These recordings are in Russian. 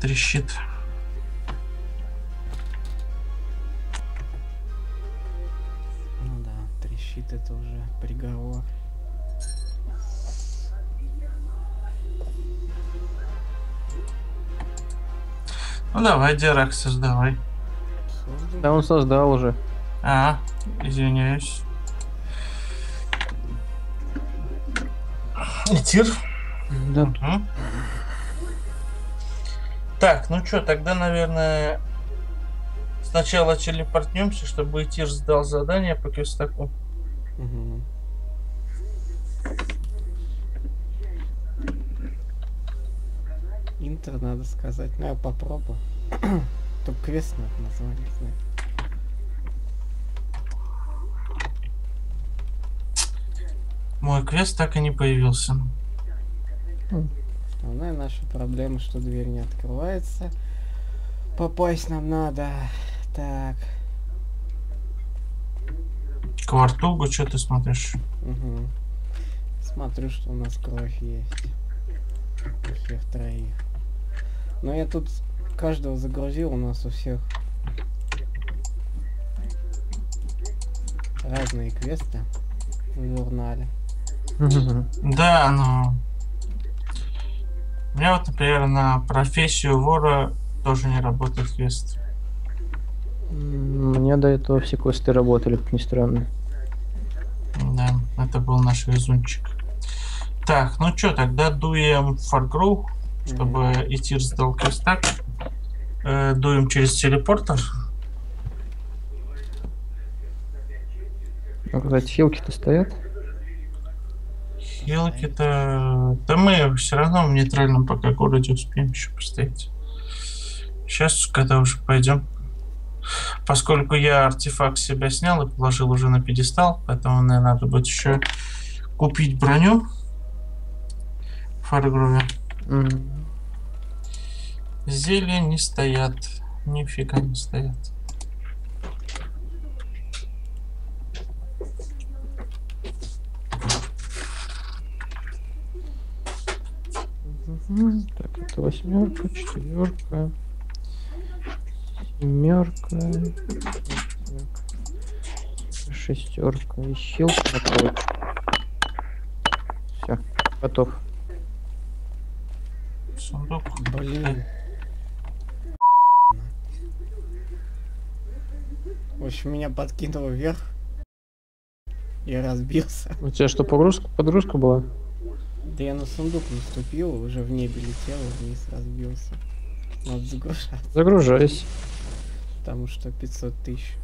трещит. Ну да, трещит это уже приговор. Ну давай, Дирак, создавай. Да он создал уже. А, извиняюсь. Тир. Да. Мгм. Так, ну что, тогда, наверное, сначала телепортнемся, чтобы Тир сдал задание по квестаку. Мгм. Интер надо сказать. Ну я попробую. Только квест надо название знать. Мой квест так и не появился. Основная наша проблема, что дверь не открывается. Попасть нам надо. Так. Квартугу, что ты смотришь? Мгм. Смотрю, что у нас кровь есть. У всех троих. Но я тут каждого загрузил, у нас у всех разные квесты в журнале. Да, но... У меня вот, например, на профессию вора тоже не работает квест. Мне до этого все квесты работали, как ни странно. Да, это был наш везунчик. Так, ну что, тогда дуем в Фаргру, чтобы Итир сдал квестак. Э, дуем через телепортер. А, кстати, хилки-то стоят. Хилки-то... Да мы все равно в нейтральном пока городе успеем еще постоять. Сейчас, когда уже пойдем. Поскольку я артефакт себя снял и положил уже на пьедестал, поэтому мне надо будет еще купить броню в Фаргрове. М, Зелья не стоят. Нифига не стоят. Так, это восьмерка, четверка, семерка, шестерка и хилка готова. Все, готов. Сундук. Блин. В общем, меня подкинуло вверх. Я разбился. У тебя что, погрузка, подружка была? Да я на сундук наступил, уже в небе летел, вниз разбился. Надо загружать, Загружайся. потому что 500 тысяч.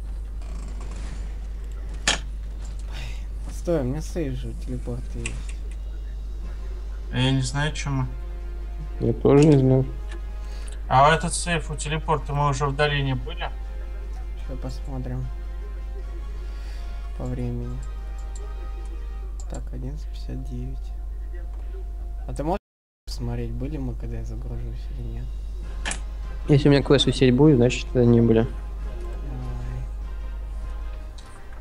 Ой, Стой, у меня сейв же телепорт есть. Я не знаю, чему. Я тоже не знаю. А этот сейф у телепорта мы уже в долине были. Сейчас посмотрим. По времени. Так, 11.59. А ты можешь посмотреть, были мы, когда я загружусь или нет? Если у меня квест висеть будет, значит это не были.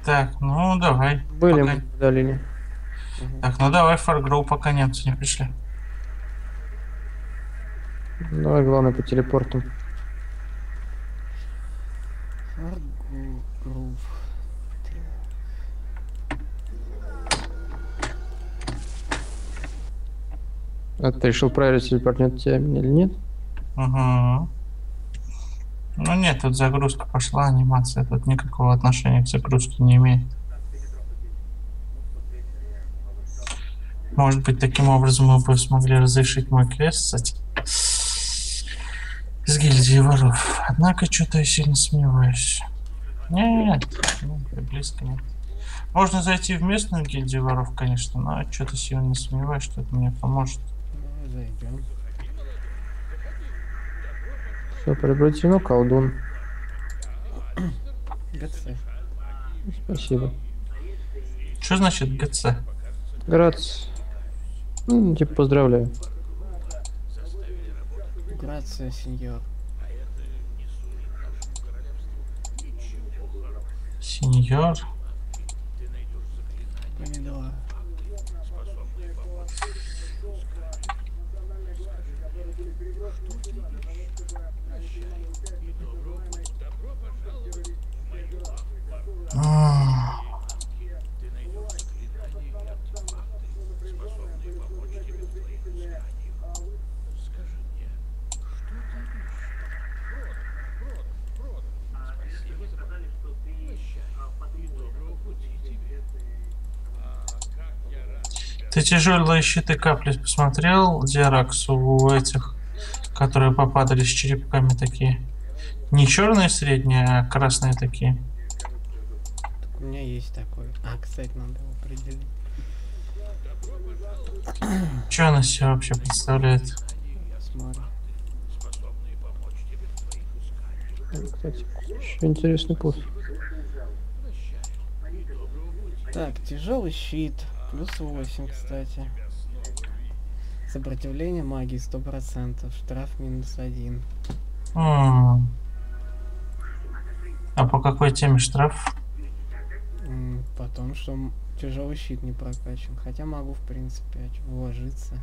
Давай. Так, ну давай. Были Пока- мы. Мгм. Так, ну давай Фаргроу, пока немцы не пришли. Давай, главное, по телепорту. Фаргу- А ты решил проверить, телепортнет тебя или нет? Угу. Ну нет, тут загрузка пошла, анимация тут никакого отношения к загрузке не имеет. Может быть, таким образом мы бы смогли разрешить мой квест, кстати, с гильдии воров. Однако, что-то я сильно сомневаюсь. Нет, ну, и близко нет. Можно зайти в местную гильдию воров, конечно, но что-то сильно сомневаюсь, что это мне поможет. Зайдем. Все, приобретено, колдун. ГЦ. Спасибо. Что значит ГЦ? Грац. Ну, типа, поздравляю. Грация, сеньор. Сеньор. Помидор. Ты тяжелые щиты капли посмотрел, Диаракс, у этих, которые попадали с черепками такие? Не черные средние, а красные такие. У меня есть такой. А, кстати, надо его определить. Что она себе вообще представляет? Кстати, еще интересный пост. Так, тяжелый щит. Плюс 8, кстати. Сопротивление магии 100%. Штраф минус 1. М. А по какой теме штраф? Потом, что тяжелый щит не прокачан. Хотя могу, в принципе, вложиться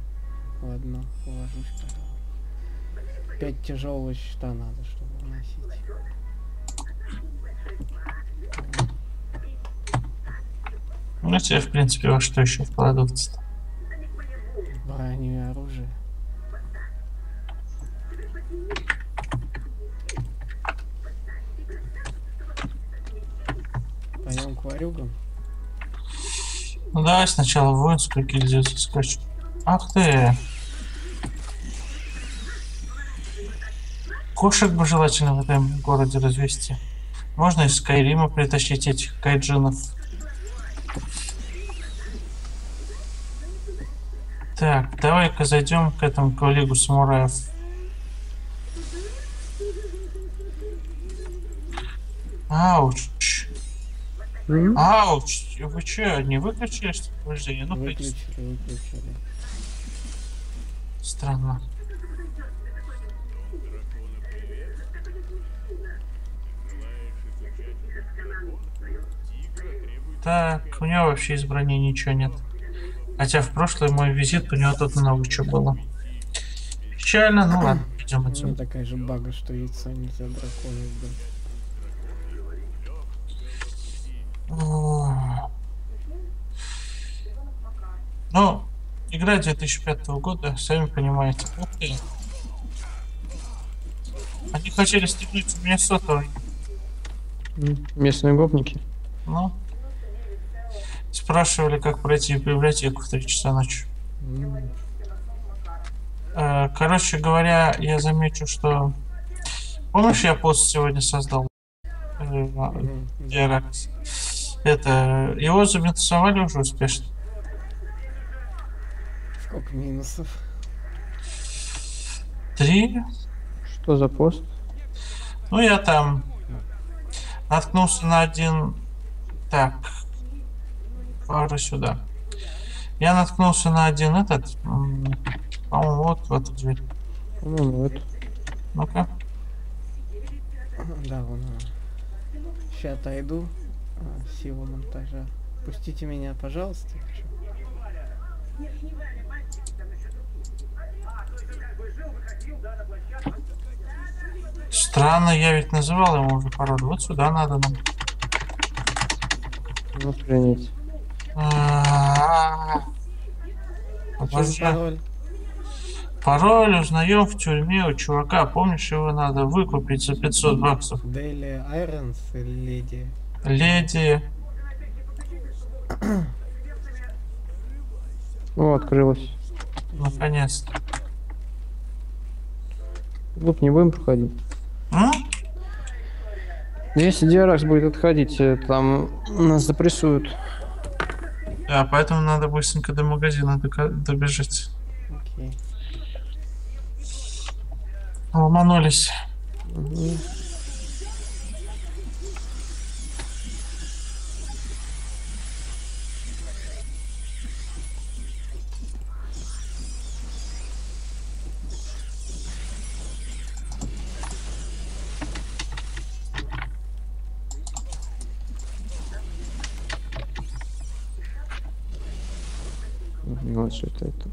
в одно. Вложусь, пожалуй. 5 тяжелого щита надо, чтобы выносить. Ну, тебе, в принципе, во что еще вкладываться-то? Броню и оружие. Пойдем к варюгам. Ну, давай сначала воинскую гильдию заскочим. Ах ты! Кошек бы желательно в этом городе развести. Можно из Скайрима притащить этих кайджинов. Так, давай-ка зайдем к этому коллегу самураев. Ауч. М? Ауч. Вы что, не выключили что повреждение? Ну, Выключили, выключили. Странно. Так, у него вообще из брони ничего нет. Хотя в прошлый мой визит у него тут много чего было. Печально, ну ладно, идем отсюда. такая же бага, что яйцо нельзя дракону сдать. О. Ну, игра 2005 года, сами понимаете. Ух ты. Они хотели стегнуть у меня сотовый. Местные гопники. Ну, спрашивали, как пройти в библиотеку в 3 часа ночи. Э, Короче говоря, я замечу, что... Помнишь, я пост сегодня создал? Э, Мгм. Это... Его заминусовали уже успешно. Сколько минусов? Три. Что за пост? Ну, я там наткнулся на один... Так. Пару сюда. Я наткнулся на один этот... По-моему, вот в эту дверь. По-моему, вот. Ну-ка. Да, вон. Сейчас отойду. А, сила монтажа. Пустите меня, пожалуйста. Странно, я ведь называл ему уже пароль. Вот сюда надо нам. Ну. Чё за Обожаю. пароль? Пароль узнаем в тюрьме у чувака. Помнишь, его надо выкупить за 500 баксов. Дели Айронс или Леди? Леди. О, открылось. Наконец-то. Луп не будем проходить. М? Если Диаракс будет отходить, э, там нас запрессуют. Да, поэтому надо быстренько до магазина добежать. Окей. Ломанулись. Мгм. Что-то это.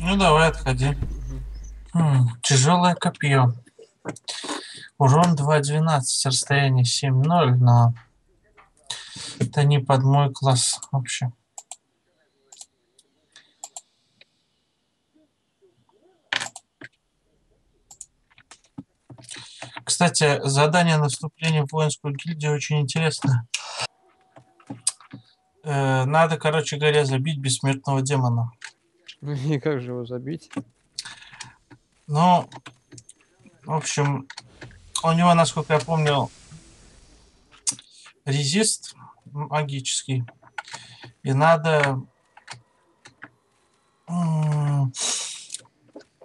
Ну давай, отходи. Хм, тяжелое копье. Урон 2.12, расстояние 7.0, но это не под мой класс вообще. Кстати, задание наступления в воинскую гильдию очень интересно. Э, надо, короче говоря, забить бессмертного демона. И как же его забить? Ну, в общем, у него, насколько я помню, резист магический. И надо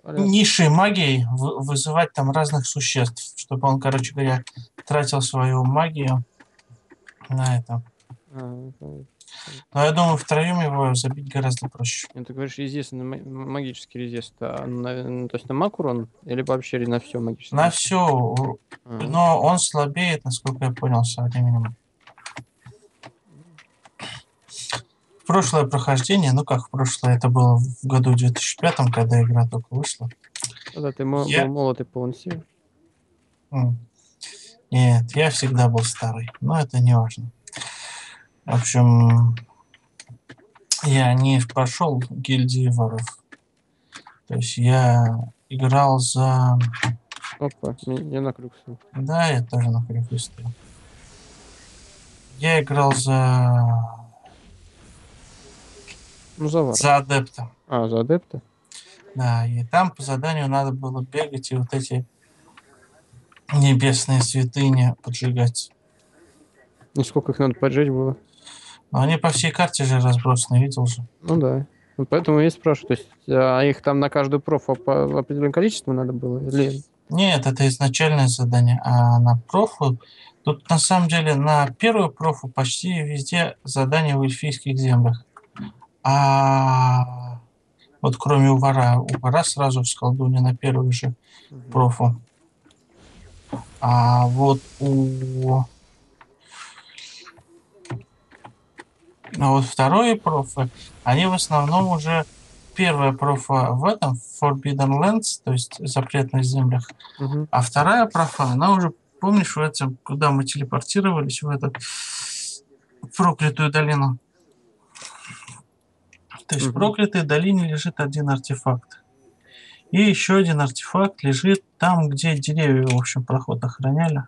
Понятно. низшей магией вы- вызывать там разных существ, чтобы он, короче говоря, тратил свою магию на это. А, это- Но я думаю, втроем его забить гораздо проще. ну, ты говоришь резист, магический резист. А на- ну, то есть на маг урон? Или вообще на все магический? На все, А, но он слабеет, насколько я понял, со временем. Прошлое прохождение, ну как в прошлое, это было в году 2005, когда игра только вышла. да, ты я- был молод и полон сил. Нет, я всегда был старый, но это не важно. В общем, я не прошел гильдии воров. То есть я играл за... Опа, не на крюк стал. Да, я тоже на крюке стоял. Я играл за... Ну, завар. за адепта. А, за адепта? Да, и там по заданию надо было бегать и вот эти небесные святыни поджигать. И сколько их надо поджечь было? Но они по всей карте же разбросаны, видел же. Ну да. Ну, поэтому я и спрашиваю. То есть, а их там на каждую профу по определенное количество надо было? Или... Нет, это изначальное задание. А на профу... Тут на самом деле на первую профу почти везде задания в эльфийских землях. А вот кроме у вора. У вора сразу в сколдуне на первую же профу. А вот у... А вот второе профы, они в основном уже... Первая профа в этом, в Forbidden Lands, то есть запретных землях, Мгм. а вторая профа, она уже, помнишь, в этом, куда мы телепортировались, в эту проклятую долину. То есть в Мгм. проклятой долине лежит один артефакт. И еще один артефакт лежит там, где деревья, в общем, проход охраняли.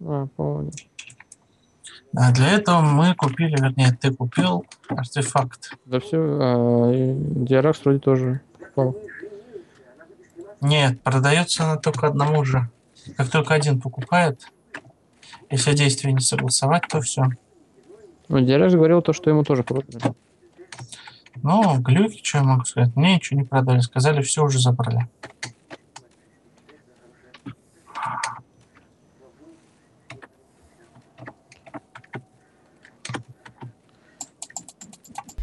А, понял. А для этого мы купили, вернее, ты купил артефакт. Да все, а, Диаракс вроде тоже покупал. Нет, продается она только одному же. Как только один покупает, если действие не согласовать, то все. Ну, Диаракс говорил то, что ему тоже продали. Ну, глюки, что я могу сказать? Мне ничего не продали. Сказали, все уже забрали.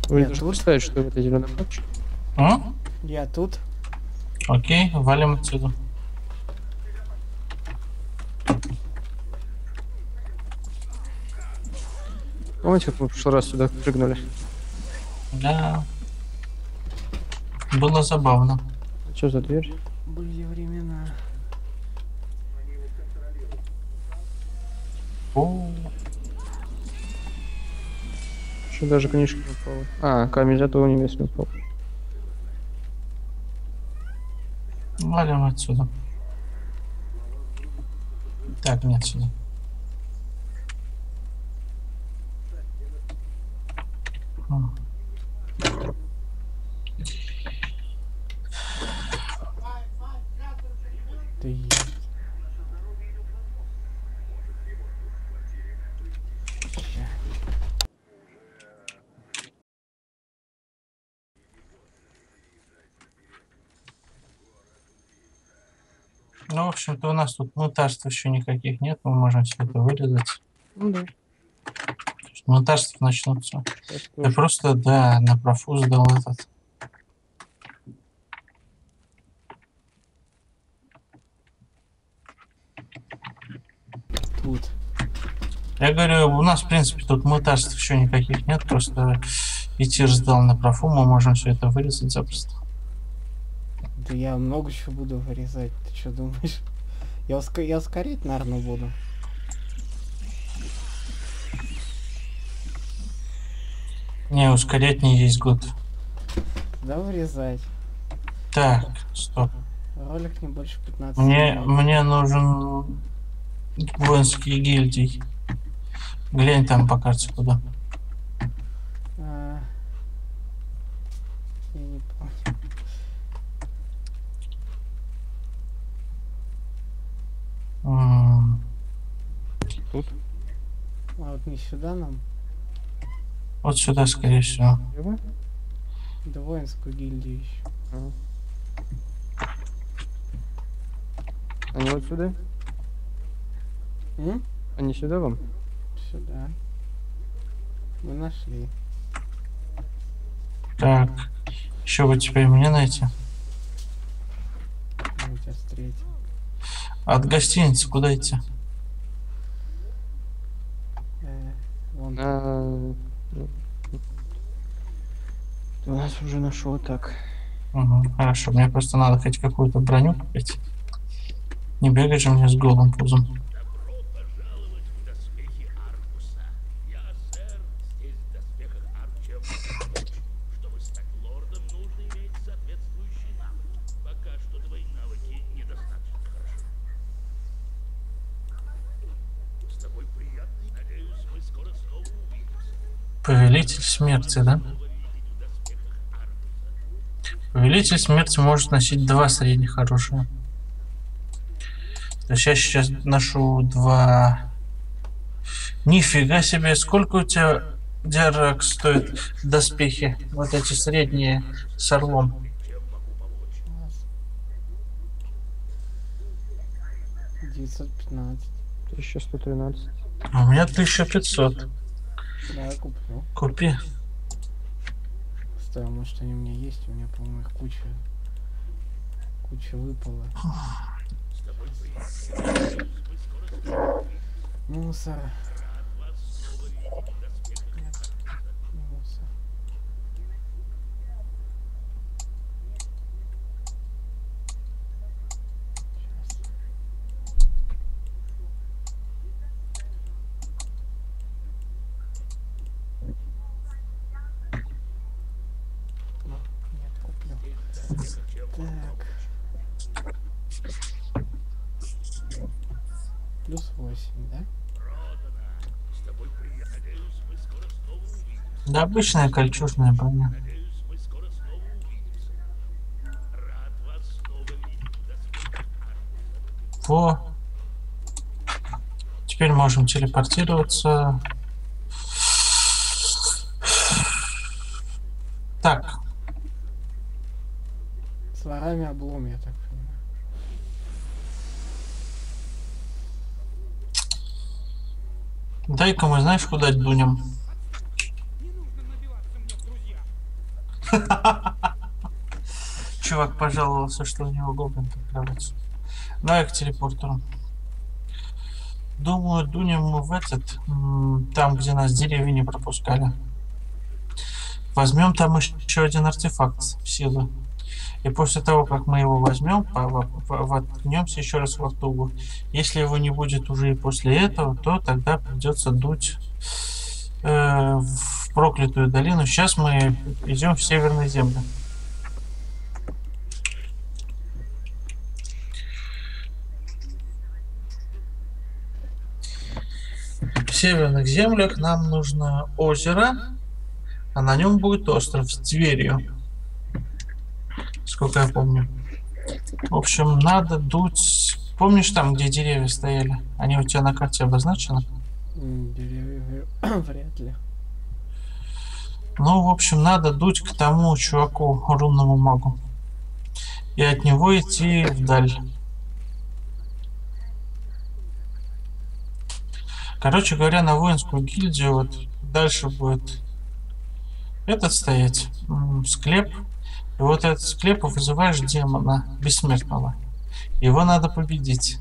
Вы Я даже тут. представить, что в этой зеленой папке? М? Я тут. Окей, валим отсюда. Помните, как мы в прошлый раз сюда прыгнули? Да. Было забавно. Что за дверь? Были времена. О, Что даже книжка не упала. А, камень зато небесный упал. валим отсюда. Так, нет, сюда. Общем-то, у нас тут мутарств еще никаких нет. Мы можем все это вырезать. Ну да. То есть Мутарств начнутся. так Я тоже. просто, да, на профу сдал этот. Тут. Я говорю, у нас, в принципе, тут мутарств еще никаких нет. Просто Итир сдал на профу, мы можем все это вырезать запросто. Да я много чего буду вырезать, ты что думаешь? Я, уска... я ускорить, наверное, буду. Не, ускорять не есть год. Да вырезать. Так, стоп. Ролик не больше 15 Мне, минут. мне нужен воинский гильдий. Глянь там по карте куда. А, Я не помню. М, Тут. Вот не сюда нам, Вот сюда, скорее всего. Да воинскую гильдию еще. А. Они вот сюда? М? Они сюда вам? Сюда. Мы нашли. Так, еще бы теперь мне найти. Мы тебя встретим. От гостиницы куда идти? Э, вон А, Ты нас уже нашел так. Угу, хорошо, мне просто надо хоть какую-то броню купить. Не бегать же мне с голым пузом. Добро пожаловать в доспехи Аркуса. Я, сэр, здесь в доспехах Арчер. Чтобы стать лордом, нужно иметь соответствующий навык. Пока что твои навыки недостаточно хороши. С тобой приятно. Надеюсь, мы скоро снова увидимся. Повелитель смерти, да? Повелитель смерти может носить два средних оружия. То есть я сейчас ношу два... Нифига себе, сколько у тебя дярак стоит доспехи? Вот эти средние с орлом. нас. 915. 1113. А у меня 1500. Да, я куплю. Купи. Стой, а может они у меня есть? У меня, по-моему, их куча. Куча выпала. Мусор. Нет, не мусор. Сейчас. Ну, нет, куплю. Так. Плюс 8, да? С тобой приятно. Надеюсь, мы скоро снова увидимся. Да обычная кольчужная броня. Надеюсь, мы скоро снова увидимся. Рад вас снова видеть в доспехах Аркуса. Во. Теперь можем телепортироваться. Так, С ворами облом, я так понимаю. дай-ка мы знаешь, куда дунем. Чувак пожаловался, что у него гоблин под кроватью. Давай к телепортеру. Думаю, дунем мы в этот, там, где нас деревья не пропускали. Возьмем там еще один артефакт силы. И после того, как мы его возьмем, воткнемся еще раз в Артугу. Если его не будет уже и после этого, то тогда придется дуть э, в проклятую долину. Сейчас мы идем в северные земли. В северных землях нам нужно озеро, а на нем будет остров с дверью. Сколько я помню. В общем, надо дуть... Помнишь там, где деревья стояли? Они у тебя на карте обозначены? Деревья вря- вряд ли. Ну, в общем, надо дуть к тому чуваку, рунному магу. И от него идти вдаль. Короче говоря, на воинскую гильдию вот дальше будет этот стоять, склеп. И вот этот склеп вызываешь демона бессмертного. Его надо победить.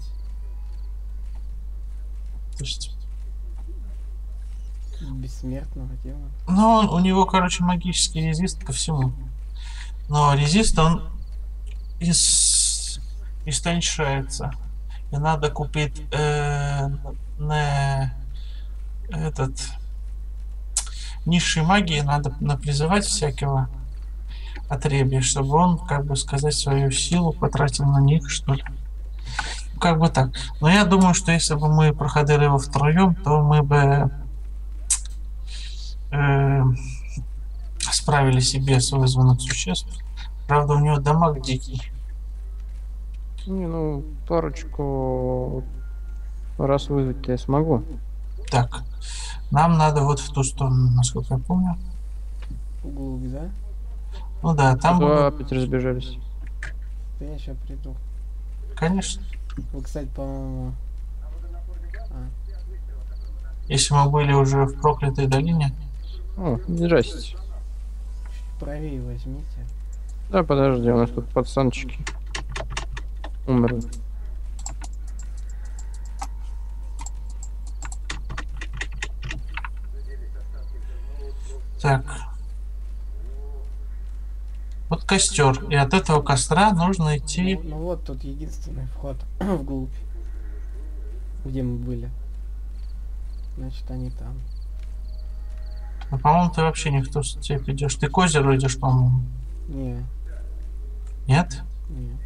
Есть, Бессмертного демона. ну, он- у него, короче, магический резист ко всему. Но резист он ис- истончается. И надо купить э, на этот низшей магии надо напризывать всякого отребья, чтобы он, как бы сказать, свою силу потратил на них, что ли. Как бы так. Но я думаю, что если бы мы проходили его втроем, то мы бы э, справились и без вызванных существ. Правда, у него дамаг дикий. Не, ну, парочку раз вызвать-то я смогу. Так, нам надо вот в ту сторону, насколько я помню. Вглубь, да? Ну да, там Два будут- опять разбежались. Да я сейчас приду. конечно. Вы, кстати, по-моему... Если мы были уже в проклятой долине, О, здрасте. Чуть правее возьмите. Да, подожди, у нас тут пацанчики умерли. так. Вот костер. И от этого костра нужно идти. Ну, ну вот тут единственный вход вглубь. Где мы были. Значит, они там. Ну, по-моему, ты вообще не в ту степь идешь. Ты к озеру идешь, по-моему. Не, Нет? не.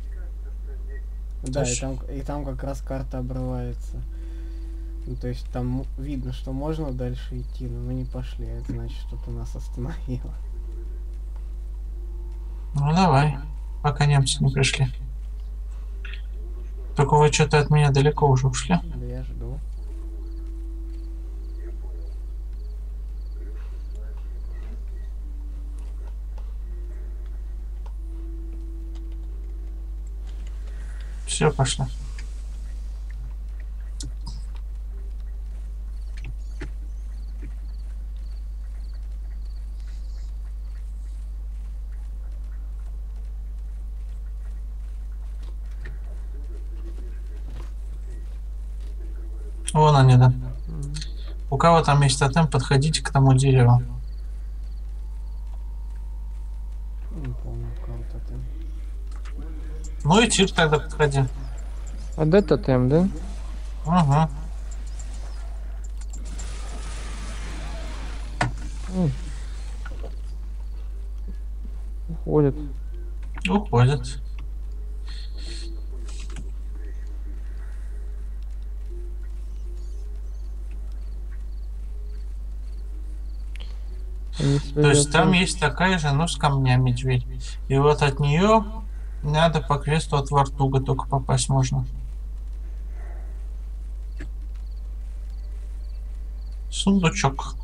Да, и там, и там как раз карта обрывается. Ну, то есть там видно, что можно дальше идти, но мы не пошли. Это значит, что-то нас остановило. Ну давай, пока немцы не пришли. Только вы что-то от меня далеко уже ушли. Да я жду. Все, пошли. Вон они, да. У кого там есть тотем, подходите к тому дереву. Не помню, у кого-то там. Ну и тир тогда подходи. А да тотем, да? Угу. Уходят. Уходит. Они То есть там есть такая же, но с камнями дверь. И вот от нее надо по квесту от Вартуга только попасть можно. Сундучок.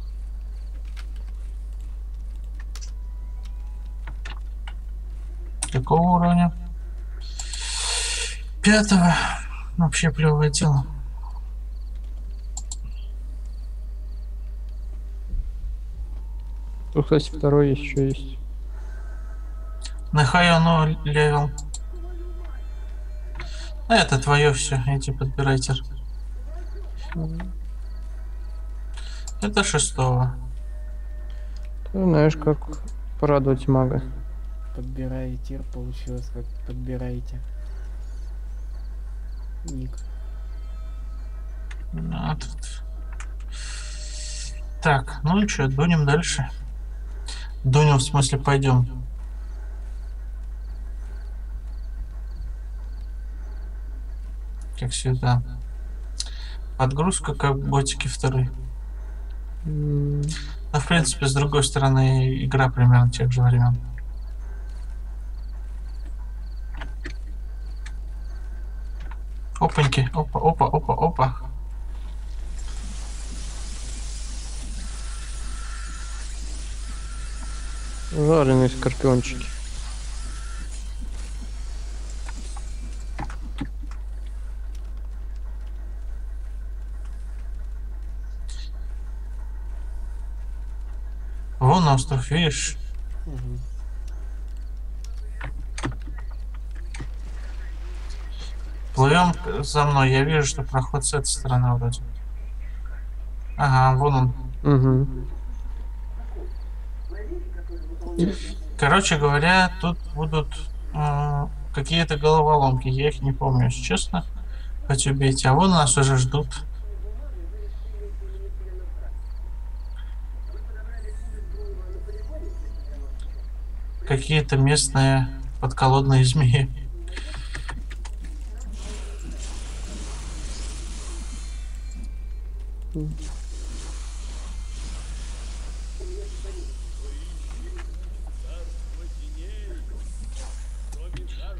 Какого уровня? Пятого. Вообще плевое дело. Тут, кстати, второй еще есть. Нахай оно левел. А Это твое все, эти подбирайте. Это шестого. Ты знаешь, как порадовать мага. Подбирай тир, получилось как подбирайте. Ник. А, тут. Так, ну и что, дунем дальше. Дунем, в смысле, пойдем. Как всегда. Подгрузка, как в ботике второй. М, Но, в принципе, с другой стороны, игра примерно тех же времен. Опаньки, опа, опа, опа, опа. Жареные скорпиончики. Вон остров, видишь? Мгм. Плывем за мной. Я вижу, что проход с этой стороны вроде. Ага, вон он. Угу. Короче говоря, тут будут э, какие-то головоломки. Я их не помню, если честно. Хоть убейте. А вон нас уже ждут. Какие-то местные подколодные змеи.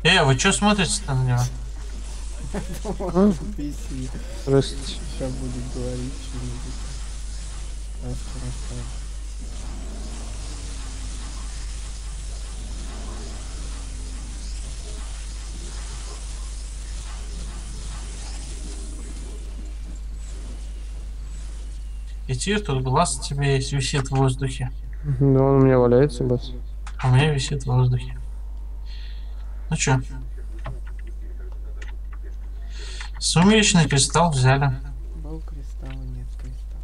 Э, вы что смотрите-то на него? Сейчас будет говорить что-нибудь. И тир тут глаз у тебя есть, висит в воздухе. Да он у меня валяется, бас. А у меня висит в воздухе. Ну чё? Сумеречный кристалл взяли. Был кристалл, нет кристалла.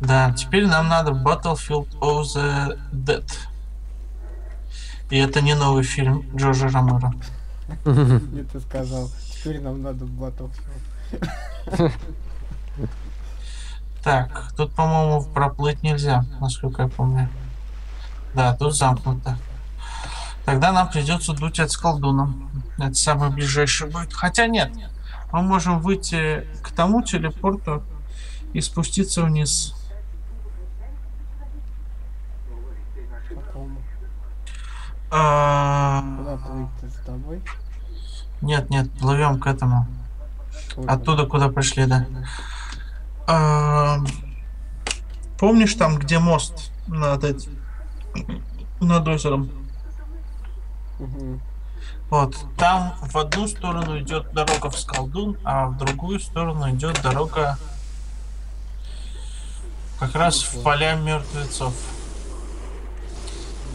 Да, теперь нам надо Battlefield of the Dead. И это не новый фильм Джорджа Ромеро. Мне ты сказал, теперь нам надо Battlefield. Так, тут, по-моему, проплыть нельзя, насколько я помню. Да, тут замкнуто. Тогда нам придется дуть от с. Это самое ближайшее будет. Хотя нет, мы можем выйти к тому телепорту и спуститься вниз. Куда плыть-то с тобой? Нет, нет, плывем к этому. Оттуда, куда пришли, да. А, Помнишь там, где мост над над озером? Вот, там в одну сторону идет дорога в Скалдун, а в другую сторону идет дорога как раз в поля мертвецов.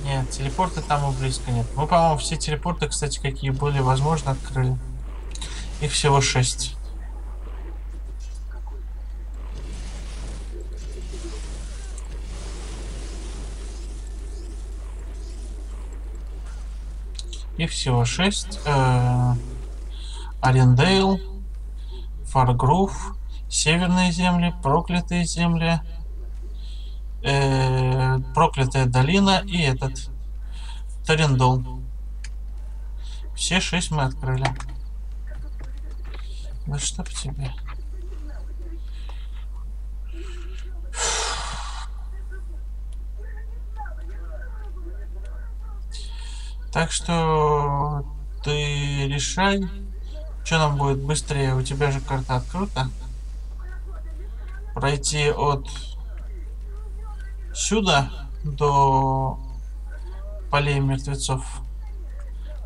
Нет, телепорта там и близко нет. Мы, по-моему, все телепорты, кстати, какие были возможно, открыли. Их всего шесть. Их всего шесть. Э, Арендейл, Фаргрув, Северные земли, Проклятые земли, э, Проклятая долина и этот Тарендол. Все шесть мы открыли. Да чтоб тебе. Так что ты решай, что нам будет быстрее. У тебя же карта открыта. Пройти от сюда до полей мертвецов.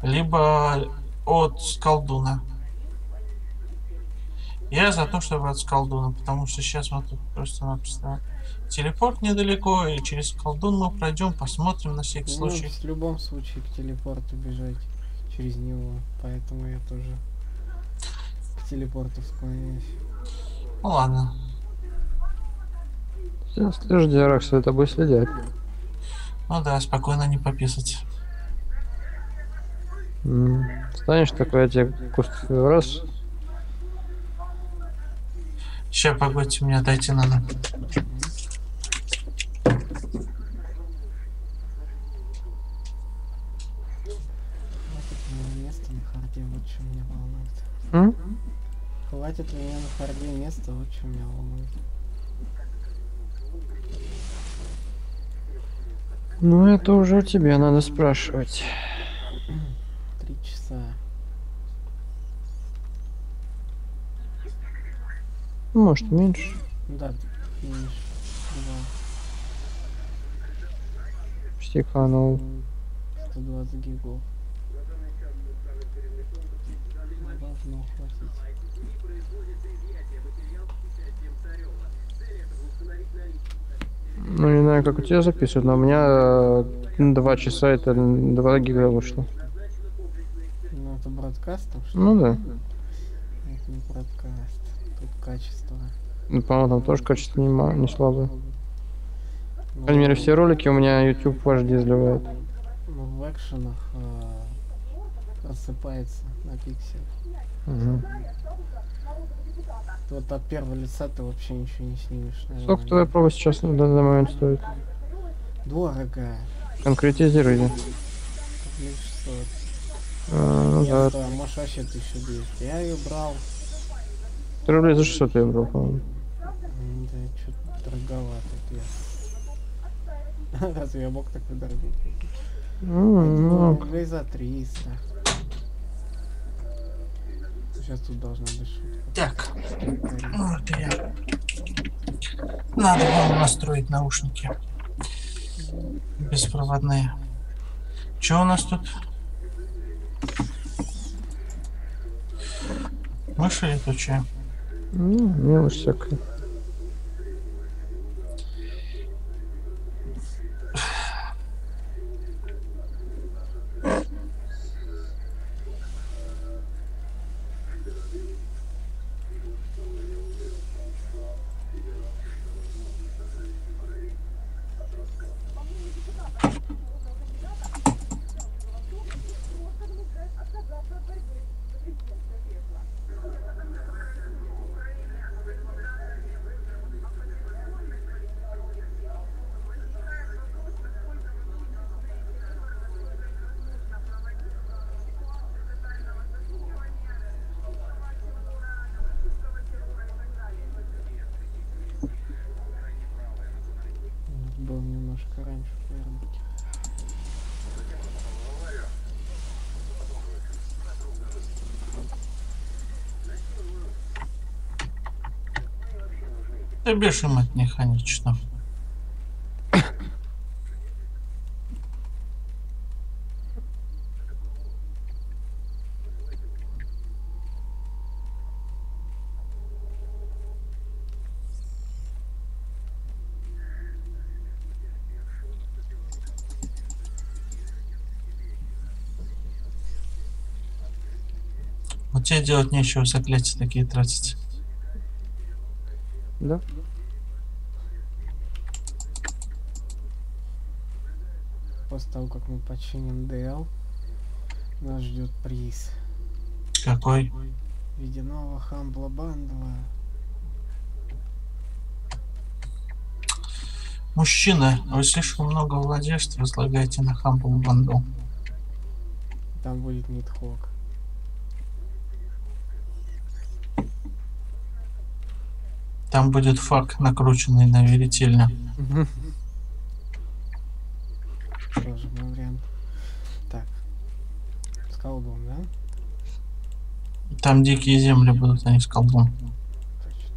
Либо от колдуна. Я за то, чтобы от колдуна, потому что сейчас мы тут просто-напросто телепорт недалеко, и через колдун мы пройдем, посмотрим на всякий Ну, случай. в любом случае к телепорту бежать через него, поэтому я тоже к телепорту склоняюсь. Ну ладно. Если ждерах за тобой следят. Ну да, спокойно не пописать. Станешь такой, я тебе куст раз. Сейчас, погодьте, мне отойти надо. Хватит мне места на харде, вот что меня волнует. М? Хватит меня на харде места, вот что меня волнует. Ну, это уже тебе надо спрашивать. Три часа. Ну, Может, меньше. Да, меньше. Два. Почти канул. М, 120 гигов. Должно хватить. Ну, не знаю, как у тебя записывают, но у меня э, два часа это 2 гига вышло. Ну это бродкаст там что ли? Ну да. Это не бродкаст. Тут качество. Ну, по-моему, там тоже качество не, не слабое. Ну, По крайней мере, все ролики у меня YouTube в HD изливает. Ну в экшенах, а, рассыпается на пиксель. Мгм. Вот от первого лица ты вообще ничего не снимешь. Сколько нормально. твоя проба сейчас на данный момент стоит? Рублей 600. А, ну Нет, да. стой, может вообще 1200. Я ее брал. 3 рублей за 600 я брал, по-моему. Да, что-то дороговато я. Разве я мог такой дорогой Ну, Ну, рублей за 300. Сейчас тут должна быть шутка. Так, вот я. Надо было настроить наушники. Беспроводные. Что у нас тут? Мыши летучие? ну, мелочь всякая. Вот Был немножко раньше, наверное. Да бешим от механично. Вот тебе делать нечего, заклятия такие тратить. Да? После того, как мы починим DL, нас ждет приз. Какой? В виде нового Хамбла Бандла. Мужчина, вы слишком много владельств возлагаете на Хамбл Бандл. Там будет Нидхок. Там будет фак, накрученный на веретельно. Мгм. Тоже мой вариант. Так. С колдун, да? Там дикие земли будут, а не с колдун. Точно.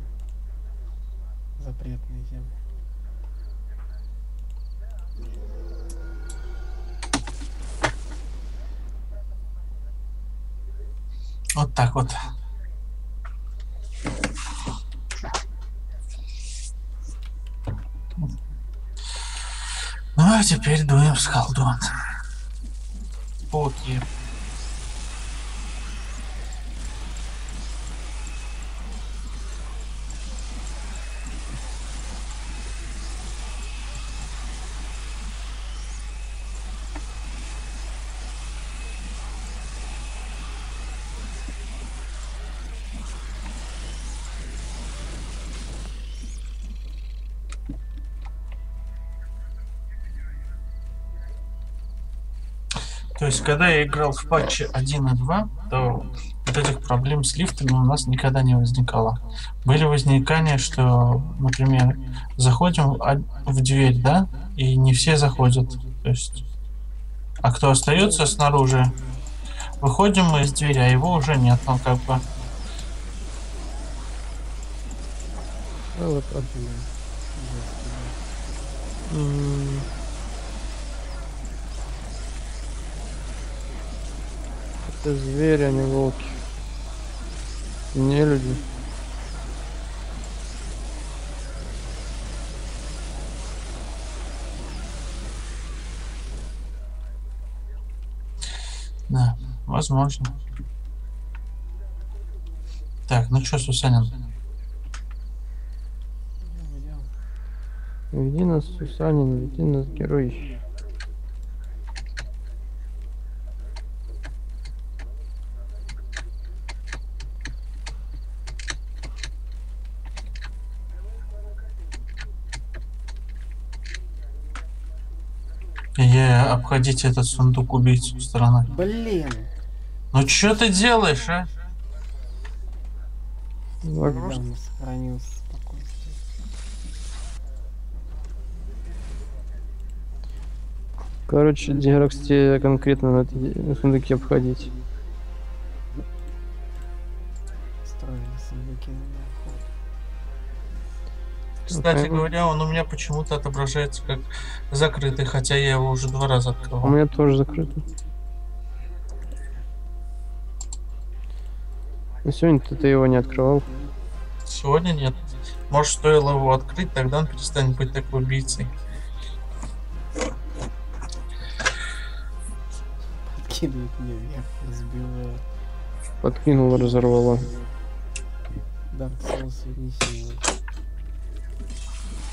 Запретные земли. Вот так вот. Ну, а теперь дуем с колдун. Окей. То есть, когда я играл в патче 1 и 2, то вот этих проблем с лифтами у нас никогда не возникало. Были возникания, что, например, заходим в дверь, да, и не все заходят. То есть, а кто остается снаружи, выходим мы из двери, а его уже нет. Он как бы Ну, вот так. Блин. Жесть, М. Это звери, а не волки. Не люди. Да, возможно. Так, ну что, Сусанин? Веди нас, Сусанин, веди нас, герой. Я обходить этот сундук убийцу стороной. Блин! Ну что ты делаешь, а? Спокойствие. Короче, Дирекс тебе конкретно на этой сундуке обходить. Кстати говоря, он у меня почему-то отображается как закрытый, хотя я его уже два раза У открывал. меня тоже закрыто. Но сегодня-то ты его не открывал. Сегодня нет. Может, стоило его открыть, тогда он перестанет быть такой убийцей. Подкидывает мне вверх, разбивает. Подкинул, разорвало. Dark Souls не сила.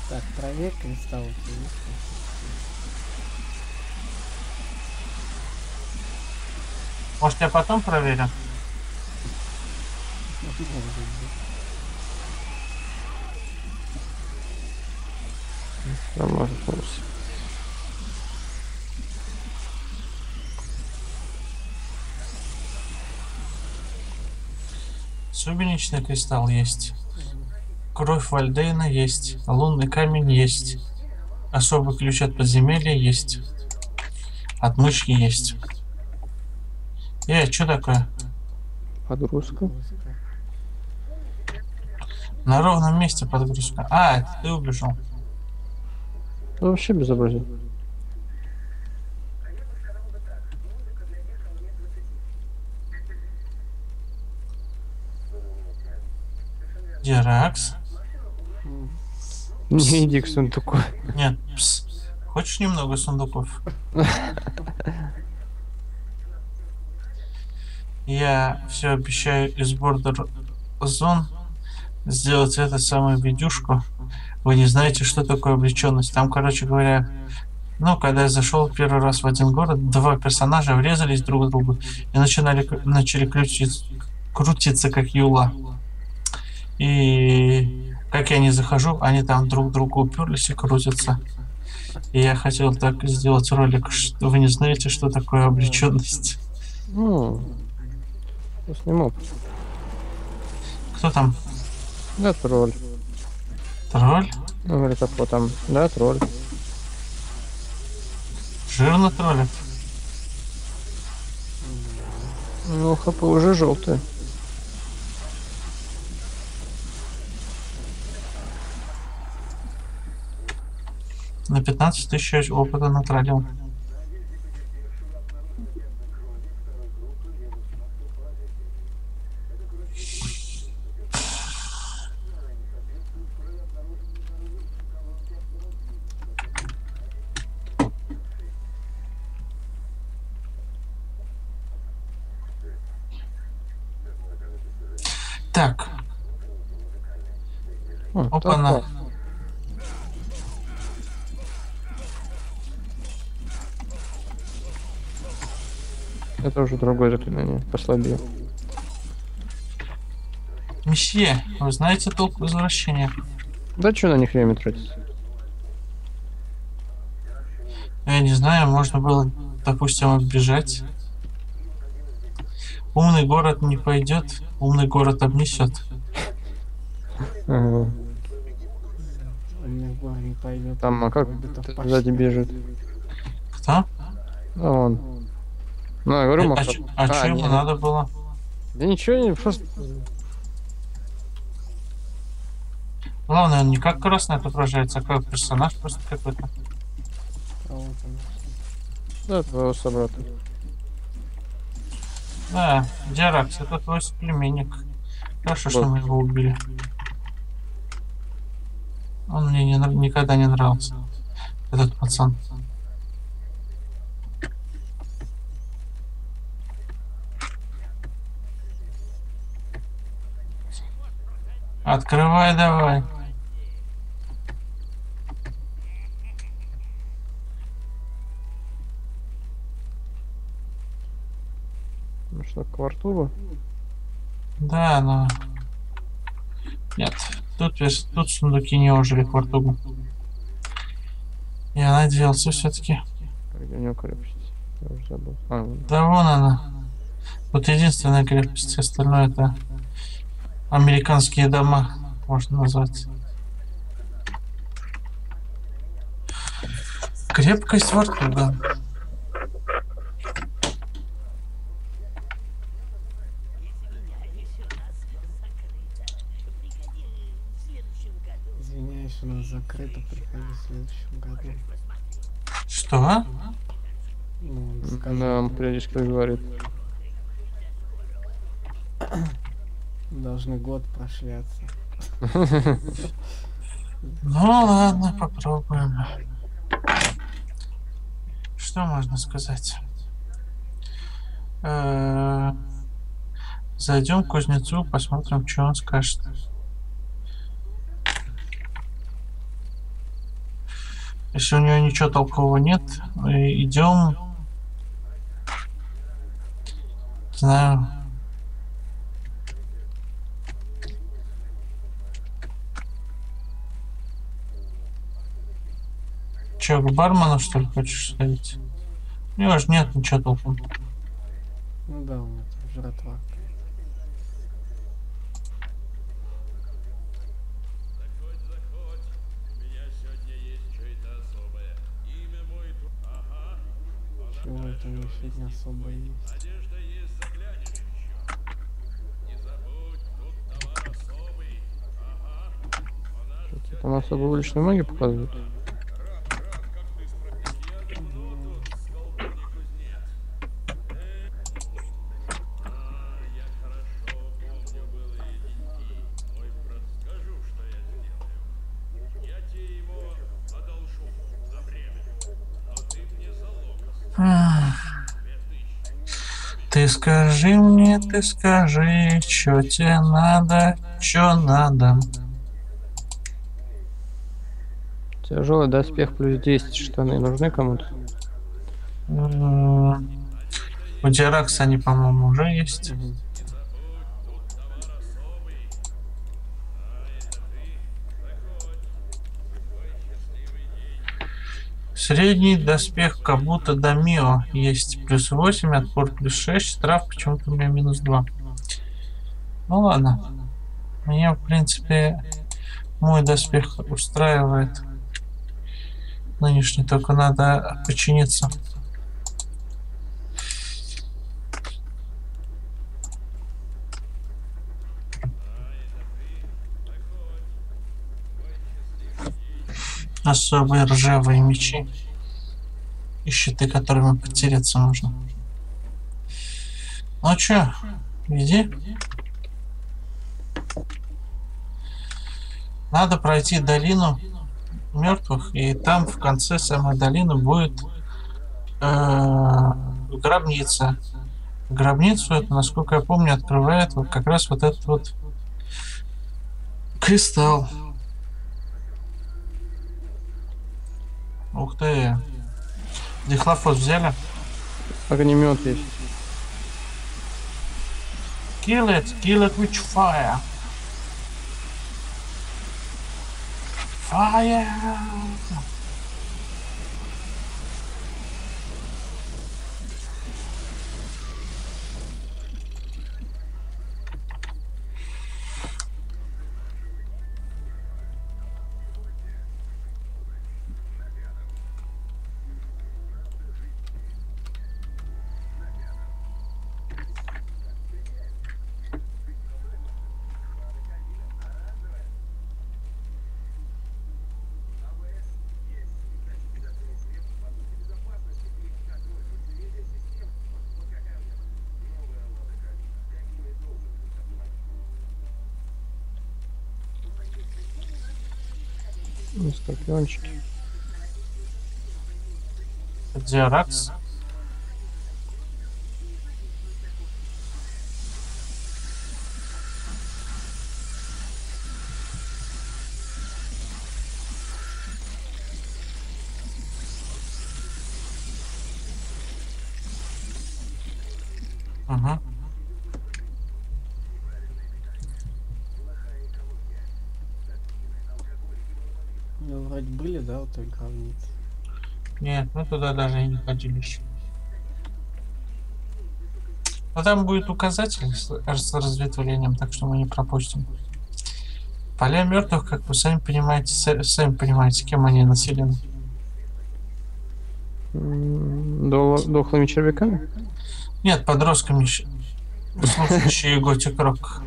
Так, проверь кристалл. Может, я потом проверю? Промахнулся. Субеничный кристалл есть. Кровь Вальдейна есть. Лунный камень есть. Особый ключ от подземелья есть. Отмычки есть. Э, что такое? Подружка. На ровном месте подгрузка. А, это ты убежал. Ну, вообще безобразие. Диракс. Не иди к сундуку. Нет, пс. Хочешь немного сундуков? Я все обещаю из Border Zone сделать эту самую видюшку. Вы не знаете, что такое обреченность. Там, короче говоря, ну, когда я зашел первый раз в один город, два персонажа врезались друг в друга и начинали, начали крутиться, крутиться как юла. И как я не захожу, они там друг к другу уперлись и крутятся. И я хотел так сделать ролик, что вы не знаете, что такое обреченность. Ну, сниму. Кто там? Да, тролль. Тролль? Ну, а кто там? Да, тролль. Жирно троллит? Ну, хп уже желтые. На 15 тысяч опыта натралил. Так, Опа-на. Это уже другое заклинание, послабее. месье, вы знаете толк возвращения? Да что на них время тратить? Я не знаю, можно было, допустим, оббежать. Умный город не пойдет, умный город обнесет. Ага. Там, а как сзади бежит? Кто? А он. Ну, я говорю, а Маха- чё- а чё ему не, надо было? Да ничего, не просто... Главное, он не как красный отображается, а как персонаж просто какой-то. Нашли. Да, твоего собрата. Да, Диаракс, это твой соплеменник. Хорошо, что мы его убили. Он мне не никогда не нравился. Этот пацан. Открывай давай. Ну что, квартура? Да, но... Нет, тут, тут сундуки не ожили к вартугу. Я надеялся все-таки. Где у него крепость? Я уже забыл. А, вон. Да вон она. Вот единственная крепость, остальное это американские дома, можно назвать. Крепкость Вартуга. Извиняюсь, у нас закрыто, приходи в следующем году. Что? Ну, он сказал, Да, он периодически говорит. должны год прошляться. Ну ладно, попробуем. Что можно сказать? Э, Зайдем к кузнецу, посмотрим, что он скажет. Если у него ничего толкового нет, идем. Знаю. Че, к бармену, что ли, хочешь сходить? У него же нет ничего толком. Ну да, у меня там жратва. Чего это у меня сегодня особо есть? Одежда есть, заглянешь еще. Не забудь, тут товар особый. Ага. А наш Что-то Там особо уличную магию показывают. я давно тут сколковый кузнец. Э, А, я хорошо помню былые деньги. Мой брат, скажу, что я сделаю. Я тебе его одолжу за время. Но ты мне залог Ах, две тысячи. Ты скажи мне, ты скажи, что тебе надо, что надо. Тяжелый доспех плюс 10 штаны нужны кому-то? У Диракса они, по-моему, уже есть. Тут товар особый. А это ты? Заходь. Твой счастливый день. Средний доспех Кабута Дамио есть. Плюс 8, отпор плюс 6, штраф почему-то у меня минус 2. Ну ладно. Меня, в принципе, мой доспех устраивает. Нынешний только надо починиться. Особые ржавые мечи. И щиты, которыми потереться можно. Ну чё, иди. Надо пройти долину мертвых, и там в конце самой долины будет э, гробница. Гробницу, это, насколько я помню, открывает вот как раз вот этот вот кристалл. Ух ты. Дихлофос взяли? Огнемет есть. Kill it, kill it with fire. Fire. Скорпиончики. Ага. Ну, только границы. Нет, мы туда даже и не ходили еще. Но там будет указатель с, с разветвлением, так что мы не пропустим. Поля мертвых, как вы сами понимаете, са- сами понимаете, кем они населены. Дол- Дохлыми червяками? Нет, подростками, слушающие готик рок.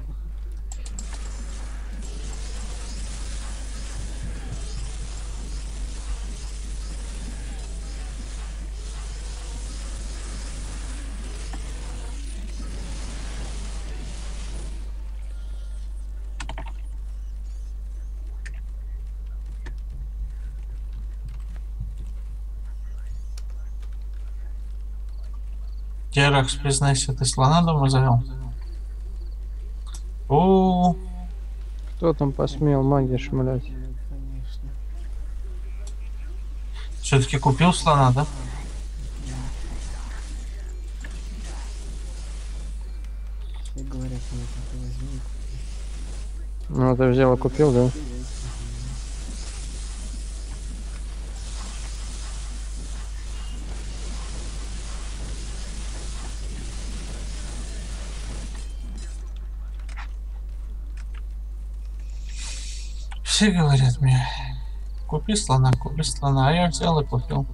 Геракс, признайся, ты слона дома завел? У, Кто там посмел магии шмалять? Конечно. все-таки купил слона, да? Ну, ты взял и купил, да? Все говорят мне, купи слона, купи слона, а я взял и купил.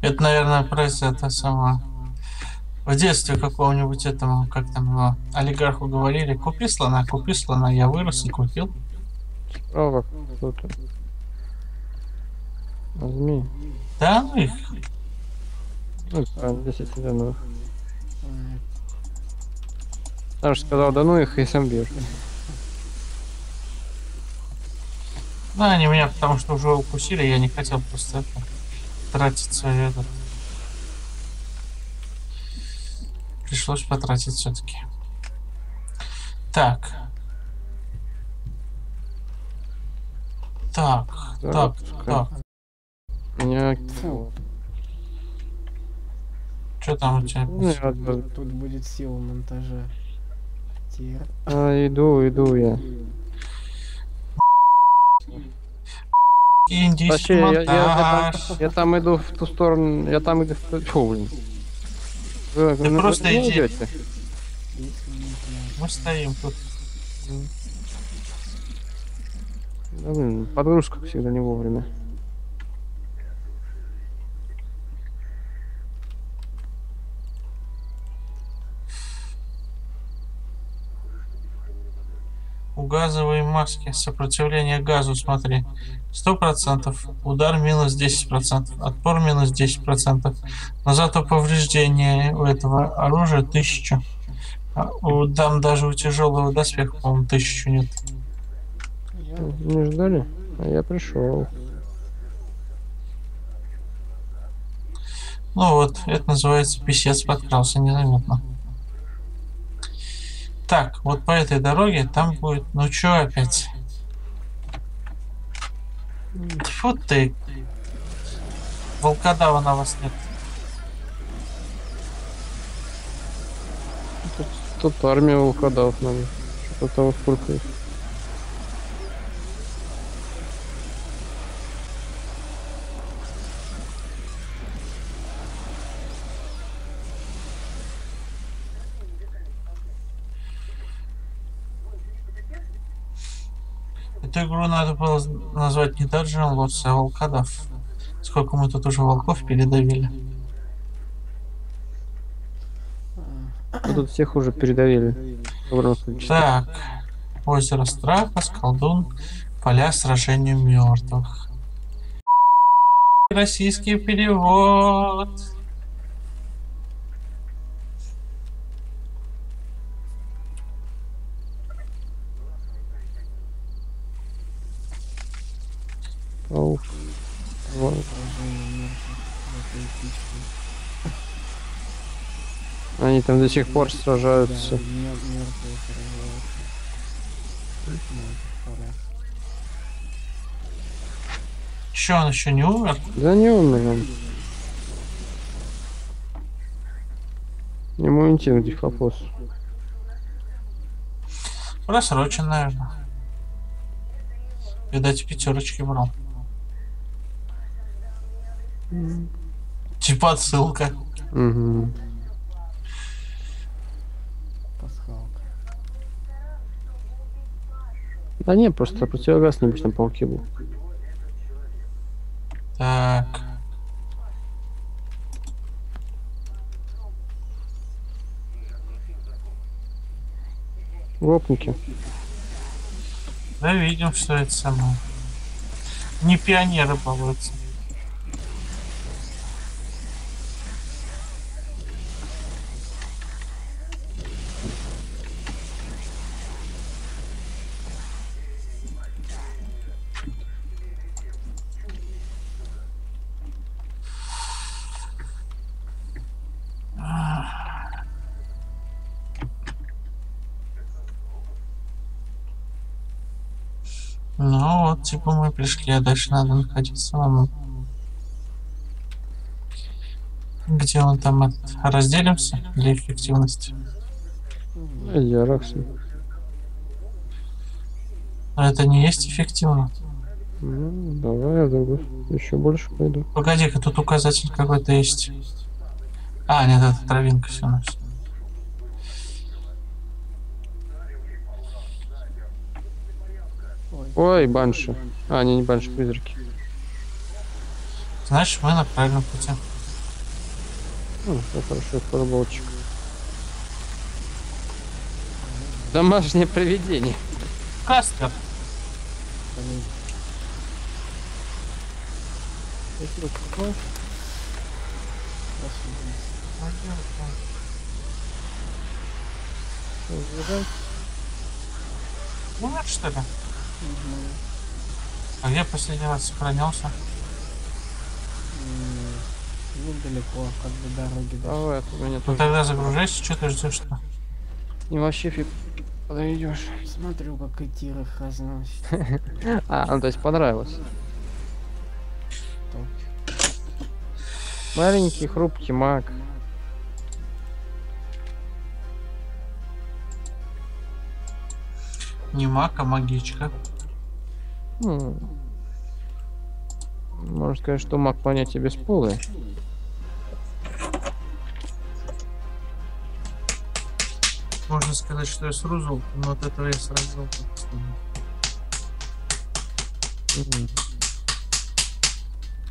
Это, наверное, про это самое. В детстве какого-нибудь этому, как там его, олигарху говорили, купи слона, купи слона, я вырос и купил. Справа кто-то. Змей. Да, ну их. Ну, а, 10 да ну. А, же сказал, да ну их и сам бьешь. Ну, они меня потому что уже укусили, я не хотел просто это, тратить свой этот. Пришлось потратить все-таки. Так. Так, так, так. Меня... Фу. Что там у тебя? Ну, тут будет сила монтажа. Тир. а, иду, иду я. Вообще, я, я, я там, я там иду в ту сторону, я там иду в ту... Фу, блин. Вы, Ты просто не иди. идете? Мы стоим тут. Да, блин, подгрузка, как всегда, не вовремя. У газовой маски сопротивление газу, смотри. Сто процентов. Удар минус 10 процентов. Отпор минус 10 процентов. Но зато повреждение у этого оружия тысяча. А у- Там даже у тяжелого доспеха, по-моему, тысячу нет. Я Не ждали? А я пришел. Ну вот, это называется писец подкрался незаметно. Так, вот по этой дороге там будет... Ну чё опять? Тьфу ты. Волкодава на вас нет. Тут армия волкодав надо. Что-то там фуркает. Эту игру надо было назвать не Dungeon Lords, а Волкодав. Сколько мы тут уже волков передавили. Мы тут всех уже передавили. Так. Озеро страха, скалдун, поля сражению мертвых. Российский перевод. Вот. эпично. Они там до сих пор сражаются. Че, он еще не умер? Да не умер он. Ему интим дихлопос. Просрочен, наверное. Видать, пятерочки брал. Типа отсылка. Пасхалка. Да не, просто противогаз на обычном пауке был. Так. Гопники. Да видим, что это самое. Не пионеры балуются. Ну вот, типа мы пришли, а дальше надо находить самому. Где он там этот, разделимся для эффективности? Я Раксин. Но это не есть эффективно. Ну, давай я другой. Еще больше пойду. Погоди-ка, тут указатель какой-то есть. А, нет, это травинка все носит. Ой, банши. А, не, не банши, призраки. Значит, мы на правильном пути. Ну, хорошо, футболчик. Домашнее привидение. Кастер. Умер, что ли? А где последний раз сохранялся? М, Недалеко, как бы дороги. Давай, а то меня Ну тоже. тогда загружайся, что ты ждешь-то? И вообще фиг подойдешь. Смотрю, как и тиры их разносит. А, ну то есть понравилось. Маленький, хрупкий маг. Не маг, а магичка. Ну, Можно сказать, что маг понятие бесполое. Можно сказать, что я с Рузул, но от этого я сразу.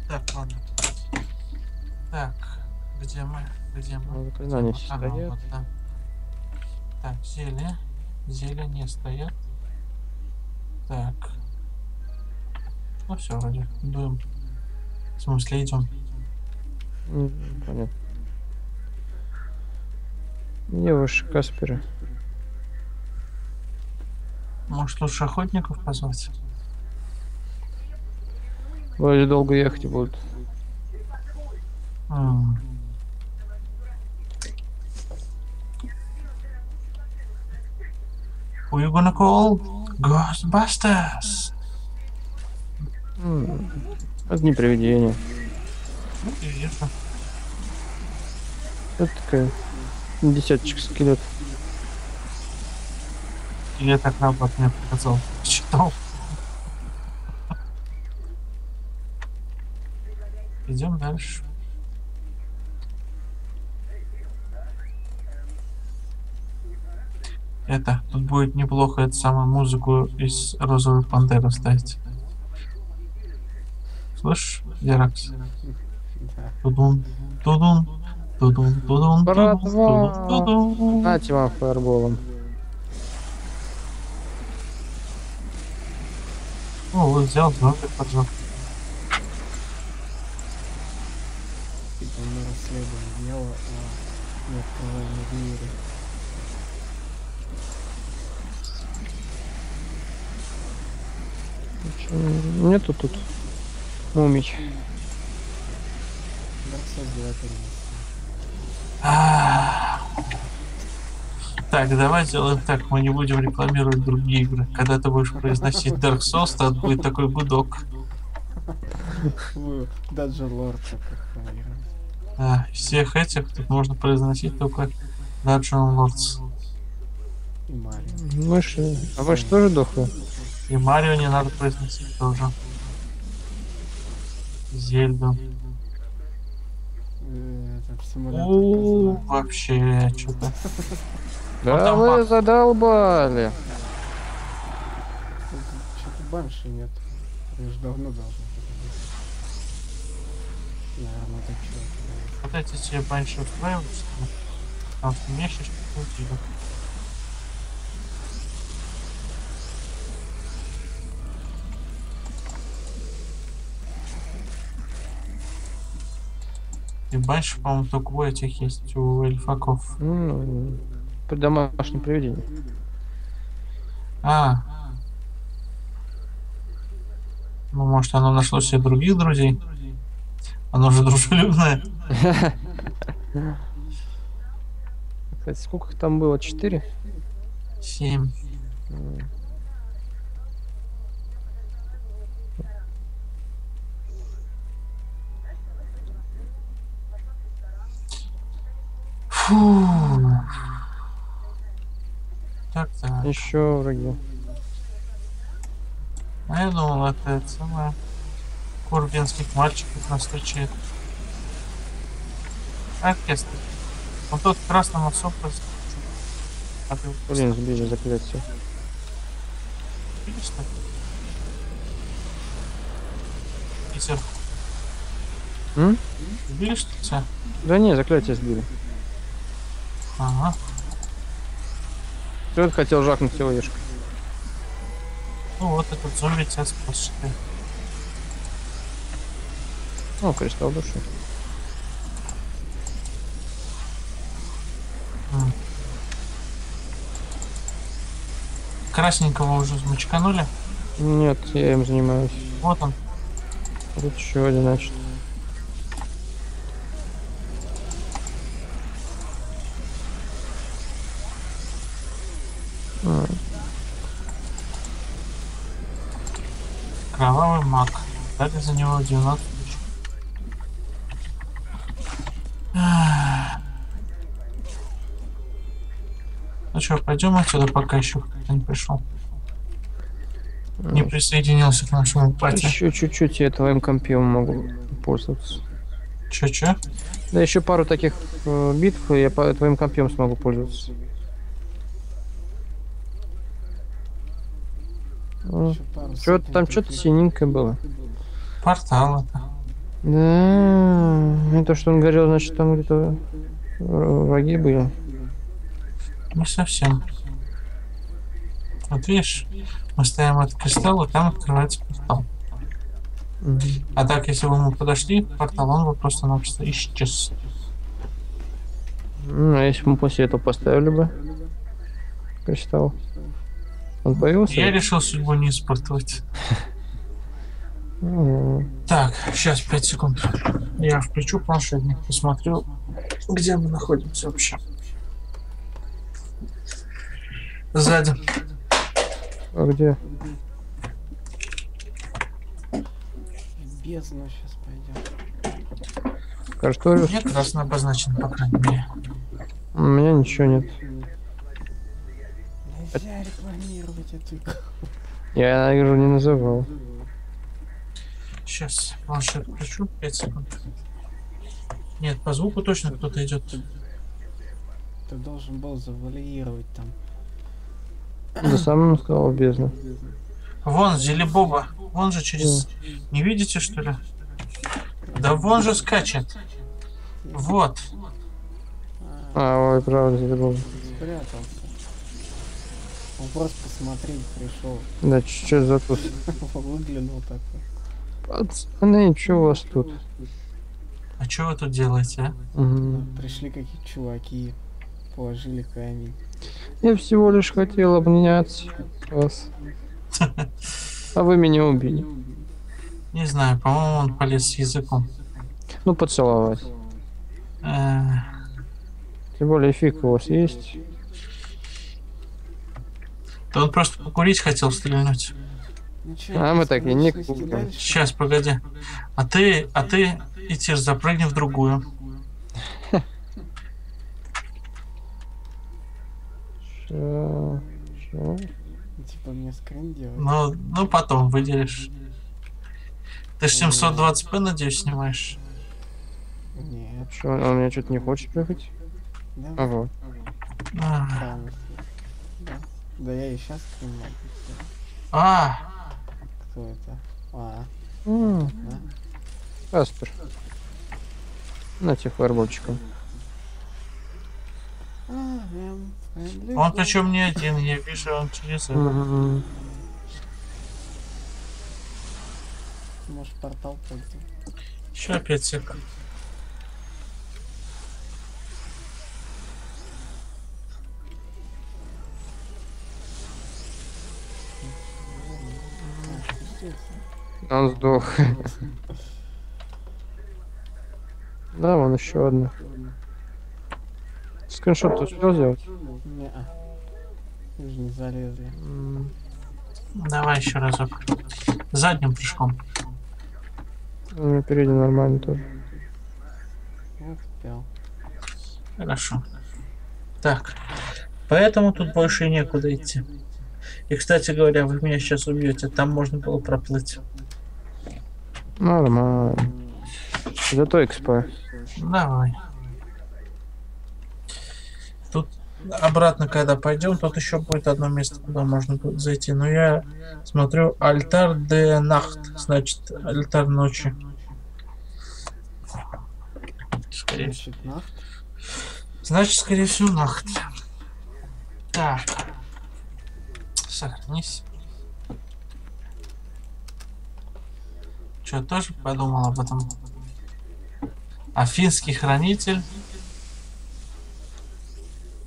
Так, ладно. Так, где мы? Где мы? Ну, заклинания все Ага, стоят. вот, да. Так, зелье. Зелья не стоят. Так. Ну все, вроде. Дуем. В смысле, идем. Понятно. Где ваши Касперы? Может, лучше охотников позвать? Вроде долго ехать будут. М. Who you gonna call? Ghostbusters! М, Это не привидение. Ну, и вижу. Это такая десяточек скелет. Я так наоборот мне показал. Читал. Идем дальше. Это, тут будет неплохо эту самую музыку из розовой пантеры ставить. Слышишь, Яракс? Да. Тудун, тудун, тудун, тудун, тудун, тудун. Нате вам фаерболом. О, вот взял, зомби поджег. Мы расследуем дело о неоткрываемой двери. Чё, Нету тут мумий. Дарксос 2 перенесли. А. Так, давай сделаем так, мы не будем рекламировать другие игры. Когда ты будешь произносить Dark Souls, то будет такой гудок. Даджа Лорд. А, всех этих тут можно произносить только Dungeon Lords. И Марио. Мыши. А мышь тоже дохла? И Марио не надо произносить тоже. Зельду. Э, козла. вообще, что-то. Да там вы задолбали. Что-то банши нет. Это же давно должно быть. Наверное, это что? Вот эти все банши устраивают, что ли? Потому что мне сейчас что-то И банши, по-моему, только у этих есть, у эльфаков. Ну, при домашнем приведении. А. Ну, может, оно нашло себе других друзей? Оно же дружелюбное. Кстати, сколько их там было? Четыре? Семь. Фу. Так, так. Еще враги. А я думал, это, это самое... Курбинских мальчиков нас встречает. Оркестр. Вот тот особо... А ты Блин, сбили заклятие. видишь так? Питер. М? Сбили что ли тебя? Да не, заклятие сбили. Ага. Кто хотел жахнуть его ешкой? Ну вот этот зомби тебя спас, считай. О, кристалл души. М. Красненького уже замочканули. Нет, я им занимаюсь. Вот он. Тут еще один, значит. А, Кровавый маг. За него 12 тысяч. Ну что, пойдем отсюда, пока еще кто-то не пришел. Не присоединился к нашему пати. Еще чуть-чуть я твоим компьютером могу пользоваться. Че-че? Да еще пару таких э, битв, и я по твоим компьютером смогу пользоваться. Ещё пару Что сотен там что-то синенькое было. Портал это. Да, и то, что он говорил, значит, там где-то вра- враги были. Не совсем. Вот видишь, мы ставим этот кристалл, и там открывается портал. Мгм. А так, если бы мы подошли к порталу, он бы просто-напросто исчез. Ну, а если бы мы после этого поставили бы кристалл? Он появился? Я решил судьбу не испортывать. Так, сейчас 5 секунд. Я включу планшетник, посмотрю, где мы находимся вообще. Сзади. А где? В бездну сейчас пойдем. Карториус? Мне красно обозначено, по крайней мере. У меня ничего нет. Нельзя рекламировать эту игру. Я игру не называл. Сейчас планшет включу, 5 секунд. Нет, по звуку точно кто-то идет. Ты должен был завалировать там. Да сам сказал бездна. Вон, Зелебоба. Вон же через... Не видите, что ли? Да вон же скачет. Вот. А, ой, правда, забыл. спрятался. Он просто посмотреть пришел. Да, что за тут? Выглянул такой. Пацаны, что у вас тут? А что вы тут делаете, а? Мгм. Пришли какие-то чуваки. Положили камень. Я всего лишь хотел обнять вас. А вы меня убили. Не знаю, по-моему, он полез с языком. Ну, поцеловать. Э, Тем более фиг у вас есть. Да он просто покурить хотел стрельнуть. Чё, А, мы так и не купим. Сейчас, погоди. А ты, а ты, Итир, запрыгни в другую. Чё? Чё? Типа мне скрин делать? Ну, ну потом выделишь. Ты ж 720p, надеюсь, снимаешь? Нет. Что, он меня что-то не хочет прыгать? Да, А вот. А. Да. Да я и сейчас скрин могу сделать. А, Кто это? А, М, да? Каспер. На тебе фаербольчиком. Он причем не один, я вижу, он через это. Может портал пойдем. Еще опять сек. А, спустился. Он сдох. Да, вон еще одна. Скриншот ты успел сделать? Не-а. Вы же не залезли. Давай еще разок. Задним прыжком. У меня передний нормально тоже. Не успел. Хорошо. Так. Поэтому тут больше и некуда идти. И, кстати говоря, вы меня сейчас убьете. Там можно было проплыть. Нормально. Зато экспо. Давай. Тут обратно, когда пойдем, тут еще будет одно место, куда можно будет зайти. Но я смотрю альтар де нахт, значит, альтар ночи. Скорее всего. Значит, скорее всего, нахт. Так. Сохранись. Что, тоже подумал об этом? Афинский хранитель.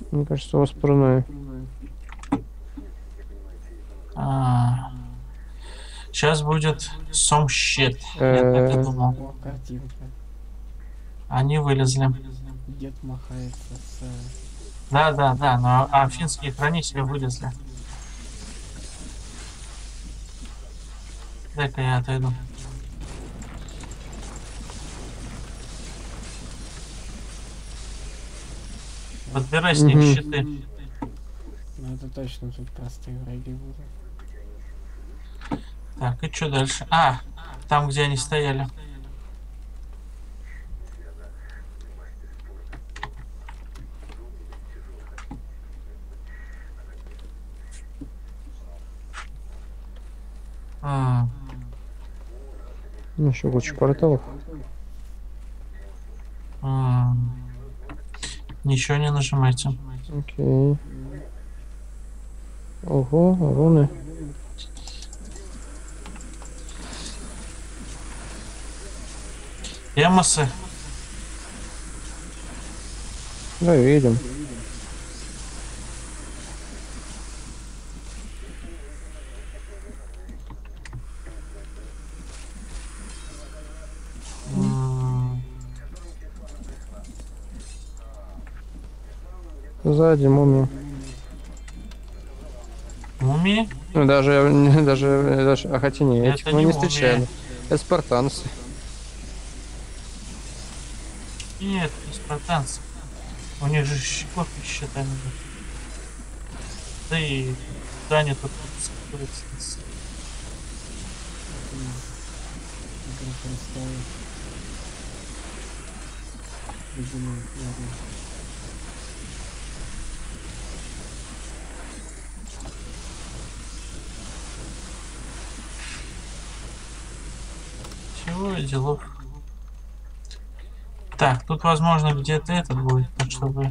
Мне кажется, у вас паранойя. Сейчас будет shit. Я так и думал. Они вылезли. Дед махается с... Да, да, да, но афинские хранители вылезли. Дай-ка я отойду. Подбирай с них Мгм. щиты. Ну это точно тут простые враги будут. Так, и что дальше? А, там, где они стояли. М, Еще куча порталов. м. Ничего не нажимайте. Окей. Ого, руны. Эмосы. Да, видим. Сзади мумия. Мумии? Ну, даже, даже, даже, а хотя не, этих Это мы не не встречали. Это спартанцы. Нет, не спартанцы. У них же щекот и щитами. идут. Да и да они тут скрываются. Игра простая. Видимо, ладно. Чего и делов. Так, тут возможно где-то этот будет, так чтобы...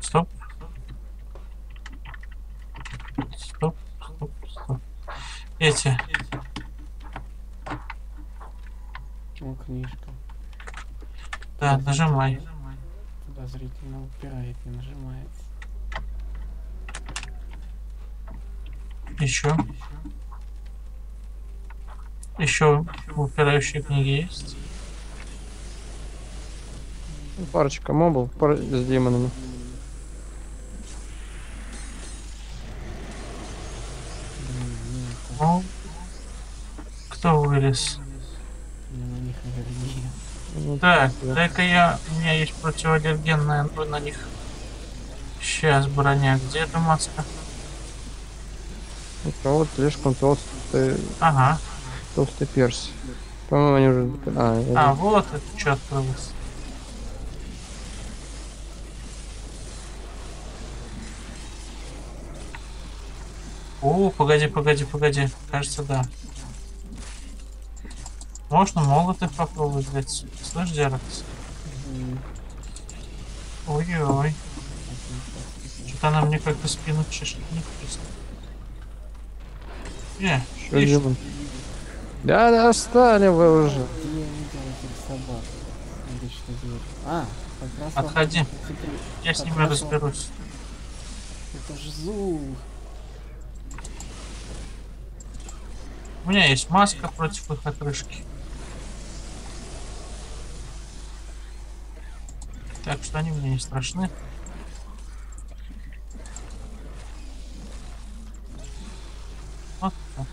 Стоп. Стоп, стоп, стоп. Эти. О, книжка. Да, нажимай. Подозрительно упирает, не нажимается. Еще. Еще упирающие книги есть. Ну, Парочка мобов пар- с демонами. Ну, кто вылез? Ну, Так, да. дай-ка я... У меня есть противоаллергенная на них. Сейчас, броня. Где эта маска? У кого слишком толстый, Ага. Толстый перс. По-моему, они уже... А, я А, вот это что открылось. О, погоди, погоди, погоди. Кажется, да. Можно молоты попробовать взять. Слышь, Деракс? Ой-ой. Что-то она мне как-то спину чешет. Не вкусно. Не, Что видишь, делаем? Да, достали вы уже. А, как раз Отходи. я с раз разберусь. Это ж зул. У меня есть маска против их отрыжки. Так что они мне не страшны. Вот так.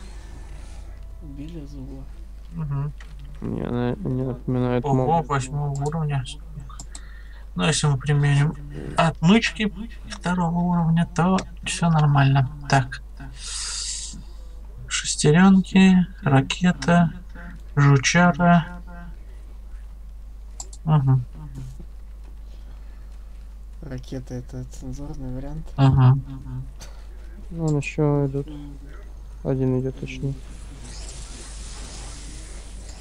Убили зула. Мгм. Мне, мне напоминает Ого, моб. восьмого уровня. Но если мы применим отмычки второго уровня, то все нормально. Так. Шестеренки, ракета, жучара. Угу, Ракета это цензурный вариант. угу. Вон еще идут. Один идет точнее.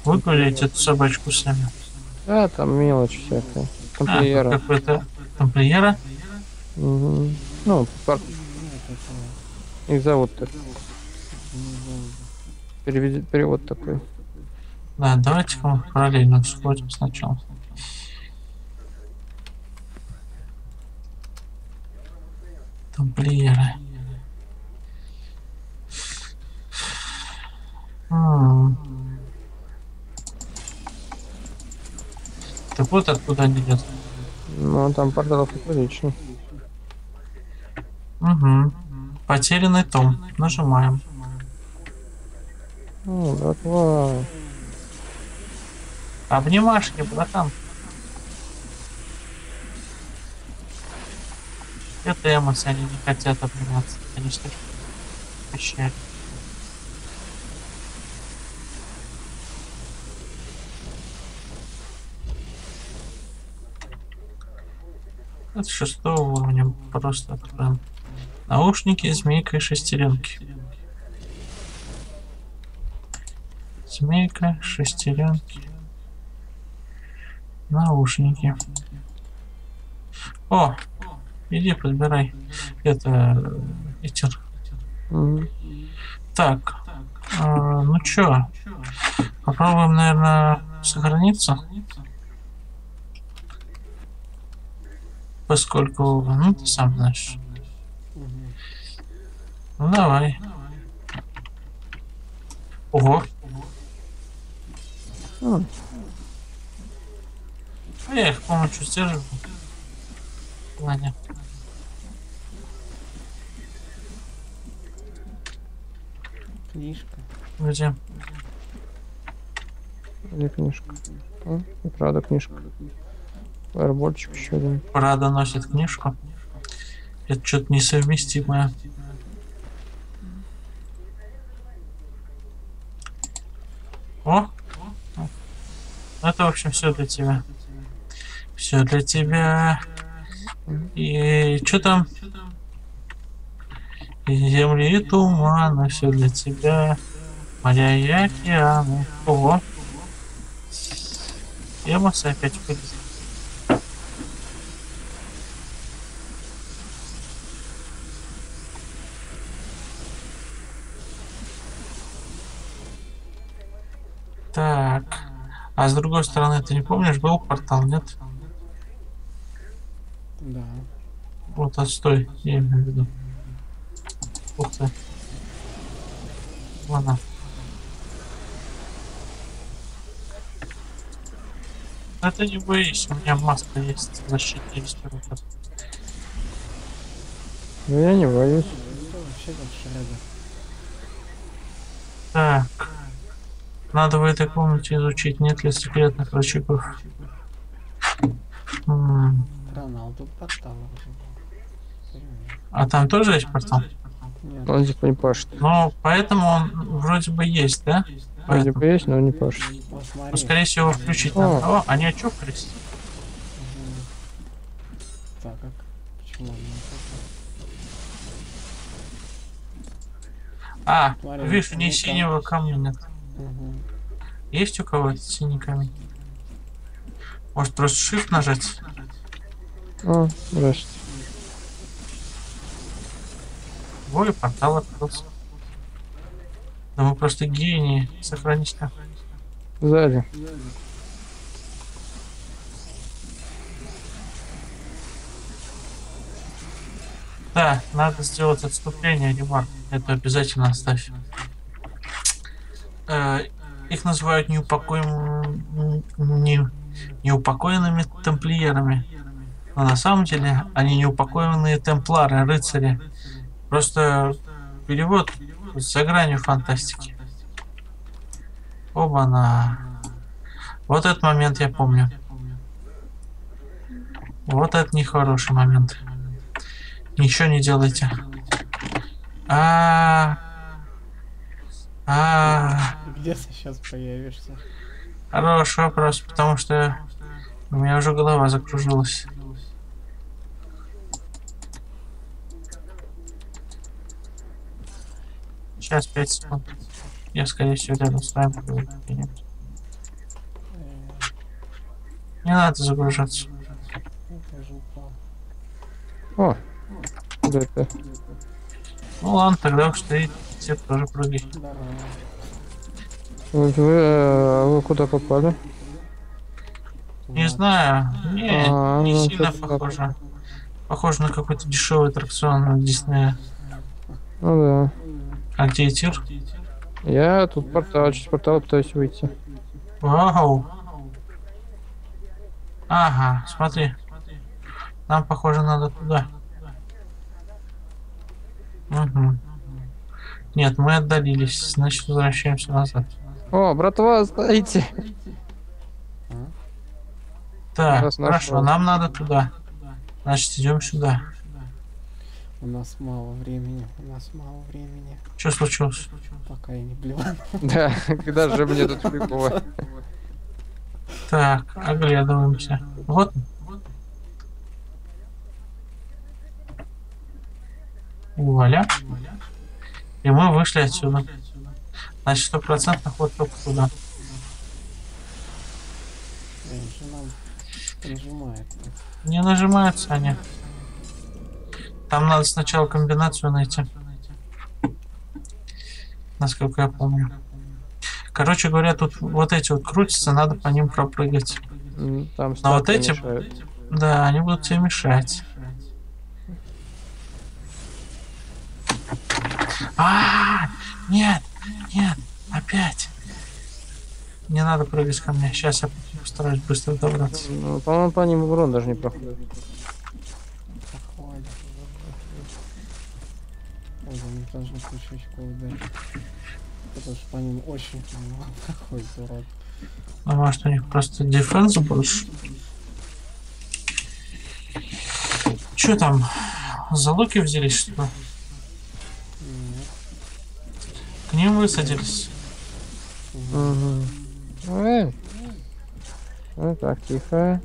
Выгуляйте эту собачку сами. А, там мелочь всякая. А, Тамплиера. какой-то тамплиера. Мгм. Ну, пар- их зовут так. Переведи- перевод такой. Да, давайте-ка мы параллельно сходим сначала. Тамплиеры. М. Так вот откуда они идут. Ну, там порталов прилично. Угу. Потерянный том. Нажимаем. Ну, братва. Обнимашки, братан. Это эмоции, они не хотят обниматься. Они слишком Это шестого уровня просто откроем. Наушники, змейка и шестеренки. Змейка, шестеренки. Наушники. О, иди подбирай. Это ветер. Мгм. Так, а, ну чё, попробуем, наверное, сохраниться. Поскольку, ну, ты сам знаешь. Ну, давай. Ого. М. А я их помощью сдерживаю. Ладно. Книжка. Где? Где книжка? О, и правда книжка. Фаербольчик еще один. Прада носит книжку. Это что-то несовместимое. О! Это, в общем, все для тебя. Все для тебя. И что там? И земли и туманы, все для тебя. Моря и океаны. Ого! Эмоции опять вылезли. А с другой стороны, ты не помнишь, был портал, нет? Да. Вот отстой, я имею в виду. Ух ты. Ладно. Ты не боись, у меня маска есть защитная респиратор. Ну, я не боюсь. Так. Надо в этой комнате изучить, нет ли секретных Странно, а портал. А там тоже есть портал? Нет. Он типа не пашет. Ну, поэтому он вроде бы есть, да? Вроде бы есть, но не пашет. Смотри. Ну, скорее всего, его включить О. надо. О, они очухались. Мгм. Так, как? Почему он не А, Смотри, видишь, ни синий синего камня нет. Мгм. Есть у кого-то синий камень? Может, просто shift нажать? О, здрасте. Ой, портал открылся. Да мы просто гении. Сохранись там. Сзади. Да, надо сделать отступление, ремарк. Это обязательно оставь. Э, их называют неупокоенными, не, неупокоенными тамплиерами. Но на самом деле они неупокоенные темплары, рыцари. Просто перевод за гранью фантастики. Оба-на. Вот этот момент я помню. Вот это нехороший момент. Ничего не делайте. А, а, Где ты сейчас появишься? хороший вопрос, потому что у меня уже голова закружилась. Сейчас 5 секунд. Я, скорее всего, рядом с вами. Э, Не надо загружаться. О, это? Ну ладно, тогда уж ты все тоже прыгай. Вот Вы, э, вы куда попали? Не знаю. Не, А, не ну, сильно похоже. Похоже на какой-то дешевый аттракцион от Диснея. Ну да. А где тир? Я тут портал, через портал пытаюсь выйти. Вау. Ага, смотри. Нам, похоже, надо туда. Угу. Нет, мы отдалились, значит возвращаемся назад. О, братва, стоите! Так, Раз хорошо, нашел. нам надо туда. Значит, идем сюда. У нас мало времени, у нас мало времени. Что случилось? Пока я не блевал. Да, когда же мне тут фигово? Так, оглядываемся. Вот. Вуаля. И мы вышли отсюда. Значит, стопроцентно ход только туда. Нажимает. Не нажимаются они. Там надо сначала комбинацию найти. Насколько я помню. Короче говоря, тут вот эти вот крутятся, надо по ним пропрыгать. М, Там Но вот статуи эти- мешают. Да, они будут тебе мешать. А, нет, нет, опять. Не надо прыгать ко мне. Сейчас я постараюсь быстро добраться. Ну, по-моему, по ним урон даже не проходит. Ой, должны. Потому что по ним очень мало проходит урод. А может у них просто дефенс больше? Че там? Залуки взялись, что ли? К ним высадились. Угу. Эй. Ну так, тихо.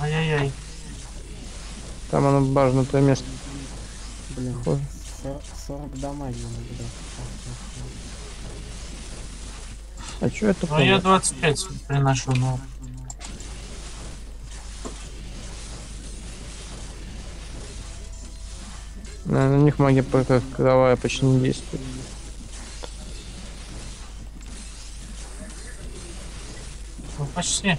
Ай-яй-яй. Там оно бажнутое место. Блин, Ой. 40, 40 дамаги надо. А чё это? Ну я было? 25 приношу, но... На, на них магия пока кровавая почти не действует. Ну почти.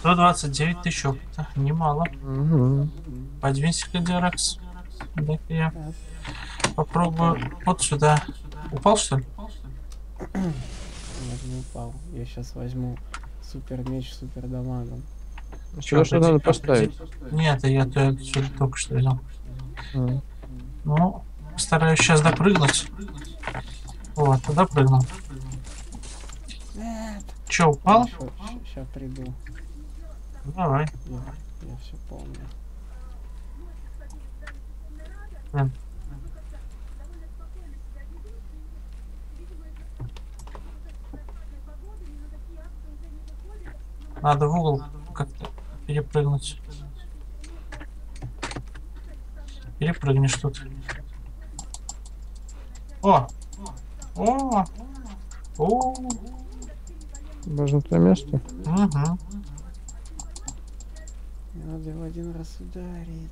129 тысяч опыта. Немало. Угу. Подвинься-ка, Деракс. Дай-ка я попробую вот сюда. Упал, что ли? Нет, не упал. Я сейчас возьму супер меч супер дамагом. Что что надо поставить? Нет, я только что взял. Ну, стараюсь сейчас допрыгнуть. Вот, туда прыгнул. что, упал? Сейчас приду. Давай. Я, я все помню. Блин. Надо в угол как-то перепрыгнуть. Перепрыгнешь тут. О! О! О! Важно то место. Угу. Мне надо его один раз ударить.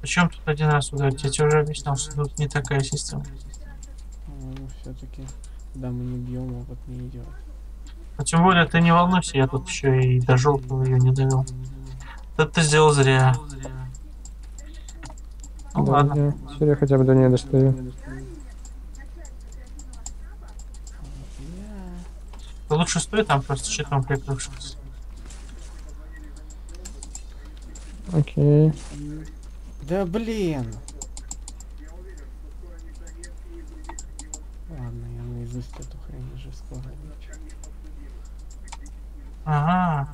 Причем тут один раз ударить? Я тебе уже объяснял, что тут не такая система. По-моему, все-таки, когда мы не бьем, опыт не идет. А тем более ты не волнуйся, я тут еще и до желтого ее не довел. Это ты сделал зря. Ну Да, ладно. я- Теперь я хотя бы до нее достаю. Ты лучше стой там просто щитом прикрывшись. Окей. Да блин! Ладно, я наизусть эту хрень уже скоро. Ага.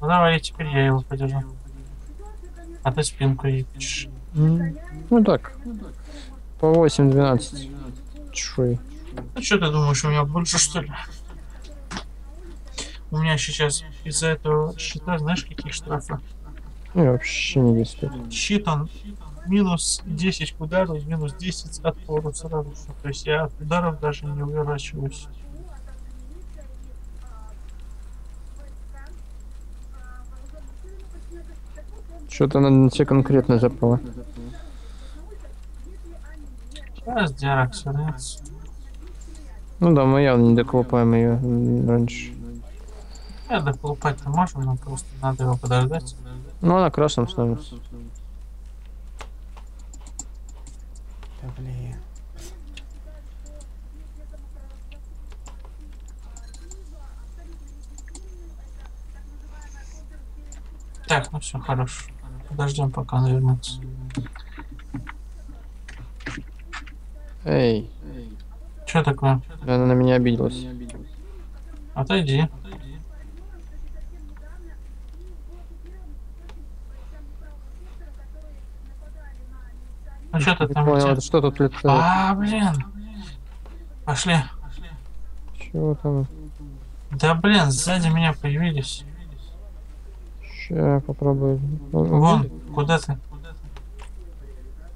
Ну давай, теперь я его подержу. А ты спинку едешь. Ну так. По 8-12. Чуй. Ну что ты думаешь, у меня больше что ли? У меня сейчас из-за этого щита, знаешь, какие штрафы? Ну, вообще не действует. Щит он минус 10 к удару и минус 10 от пору сразу же. То есть я от ударов даже не уворачиваюсь. Что-то на тебе конкретно запало. Сейчас вернется. Ну да, мы явно не докопаем ее раньше. Я доколупать-то можем, но просто надо его подождать. Ну, она красным становится. Да блин. Так, ну все, хорош. Подождем, пока он вернется. Эй, Что такое? она на меня обиделась. Отойди. Ну что ты там? понял, это что тут летает? А, блин. Пошли. Чего там? Да блин, сзади меня появились. Ща попробую. Вон, куда ты?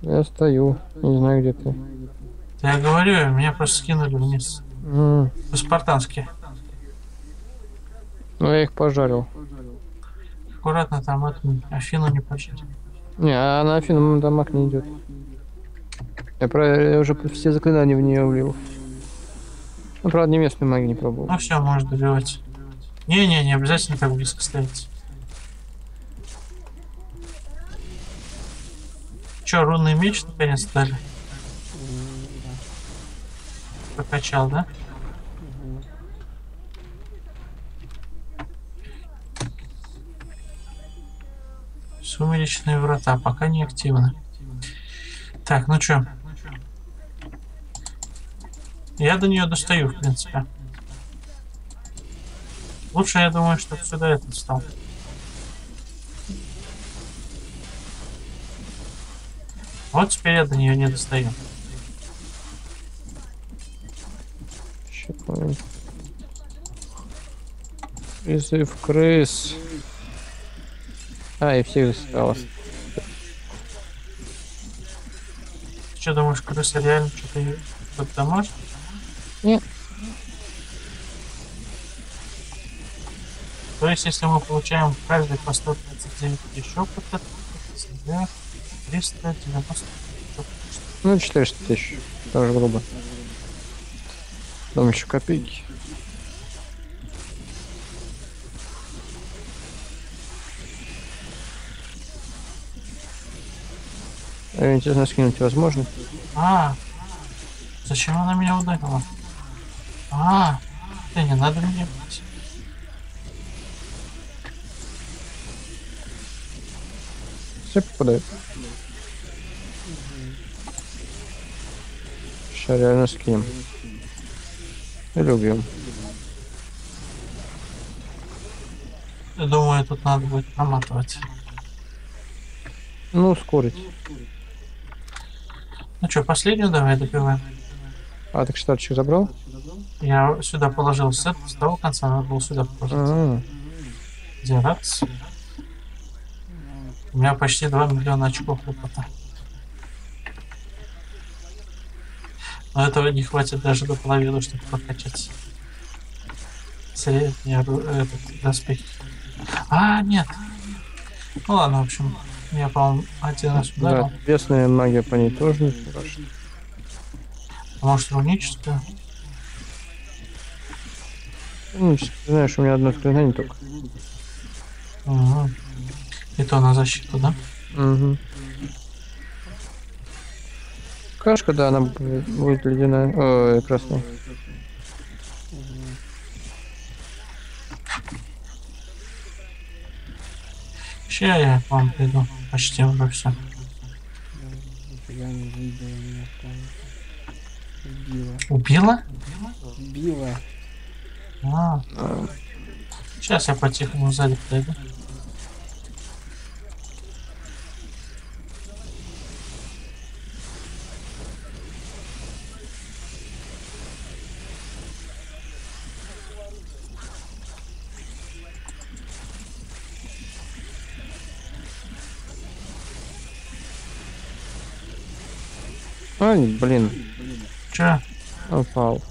Я стою. Не знаю, где ты. Я говорю, меня просто скинули вниз. М, По-спартански. Ну, я их пожарил. Аккуратно там эту Афину не пожарь. Не, а на Афину дамаг не идет. Я, про... я уже все заклинания в нее влил. Ну, правда, не местную магию не пробовал. Ну все, можешь добивать. Не-не, не обязательно так близко стоять. Че, рунный меч наконец дали? М, Прокачал, да? Сумеречные врата пока не активны. Так, ну чё? Я до нее достаю, в принципе. Лучше, я думаю, чтобы сюда этот встал. Вот теперь я до нее не достаю. Щипаем. Призыв крыс. А, и всех осталось. Ты что думаешь, крыса реально что-то может? Нет. То есть, если мы получаем каждый по 139 еще по 390 Ну, 400 тысяч. Тоже грубо. Там еще копейки. А, Интересно, скинуть возможно? А, зачем она меня ударила? А, да не надо меня бить. Все попадает. Сейчас реально скинем. Или убьем. Я думаю, тут надо будет проматывать. Ну, ускорить. Ну что, последнюю давай добиваем. А, так штатчик забрал? Я сюда положил сет, с того конца надо было сюда положить. А, Где ракс? У меня почти 2 миллиона очков опыта. Но этого не хватит даже до половины, чтобы прокачать. Средний этот доспех. А, нет. Ну ладно, в общем, я, по-моему, один раз ударил. да, известная магия по ней тоже не страшно. А Может, руническую? Ну, ч- знаешь, у меня одно заклинание только. Угу. И то на защиту, да? Угу. Кашка, да, она бу- будет ледяная. Ой, красная. Сейчас я к вам приду. Почти уже все. Не меня. Убила. Убила? Убила. А. Сейчас я по-тихому сзади подойду. Ай, блин, Че? упал.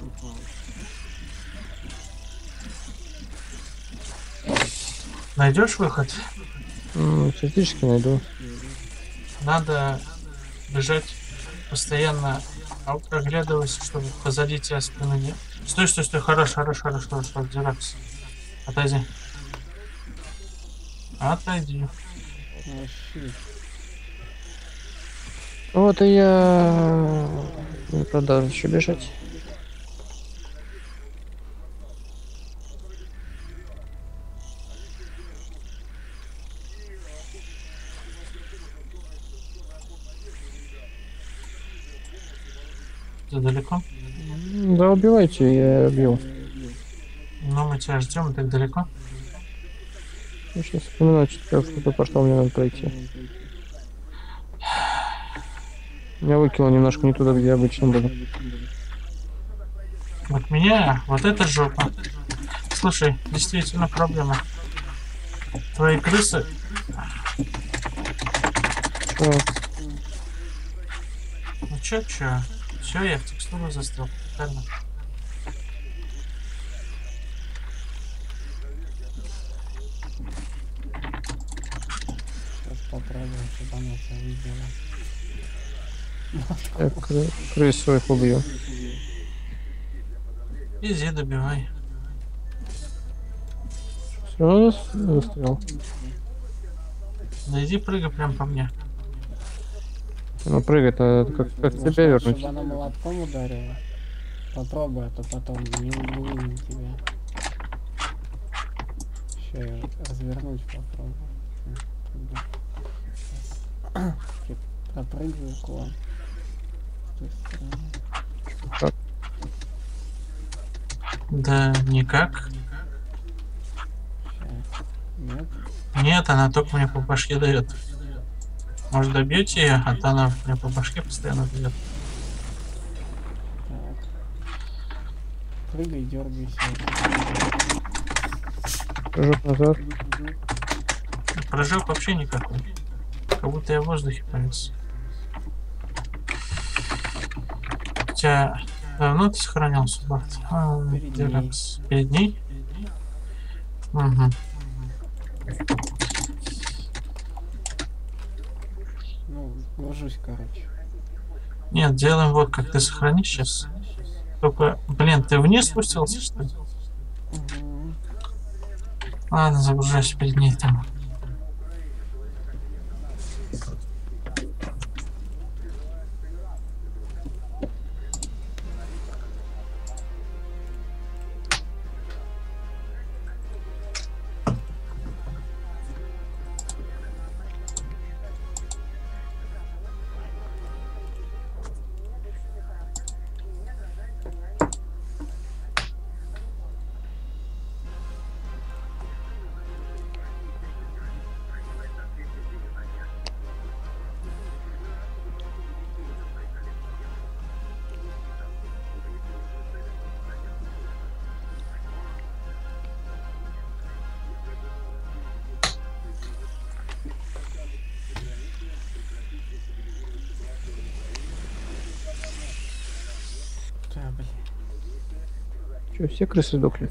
Найдешь выход? Частички найду. Надо бежать постоянно, а- оглядываясь, чтобы позади тебя спины не... Стой, стой, стой, хорош, хорош, хорош, хорош, хорош, Диракс. Отойди. Отойди. Вот и я не продал еще бежать. Ты далеко? Да убивайте, я бил. Ну, мы тебя ждем, так далеко. Сейчас вспоминаю, что что-то пошло, мне надо пройти. Я выкинул немножко не туда, где обычно было. Вот меня, вот это жопа. Слушай, действительно проблема. Твои крысы Так, Ну чё, чё? Все, я в текстуру застрял. Правильно. Сейчас попробуем, чтобы она это видела. Я кры- крыс своих убью. Иди, добивай. Все, выстрел. Да иди прыгай прям по мне. Ну прыгать, надо как, как Ну, тебя вернуть. Чтобы она молотком ударила. Попробуй, а то потом не, вынем тебя. Еще я развернуть попробую. Щас. Пропрыгиваю к вам. С той стороны. Да никак. Нет? Нет, она только мне по башке дает. Может добьете ее, а то она мне по башке постоянно дает. Так. Прыгай, дергайся. Прыжок назад. Прыжок вообще никакой. Как будто я в воздухе повис. Хотя давно ты сохранялся, Барт? А, Перед ней. Перед ней? Угу. Ну, ложусь, короче. Нет, делаем вот как ты сохранишь сейчас. Только, блин, ты вниз спустился, что ли? Угу. Ладно, загружайся перед ней там. Че, все крысы сдохли?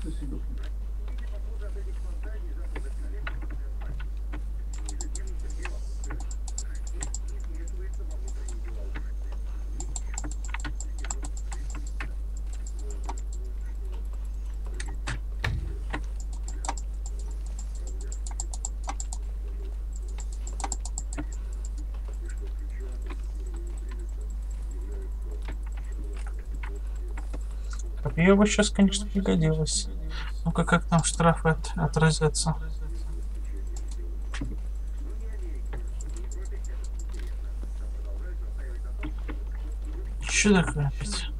Копье бы сейчас, конечно, пригодилось. Ну-ка, как там штрафы от- отразятся? Что такое опять?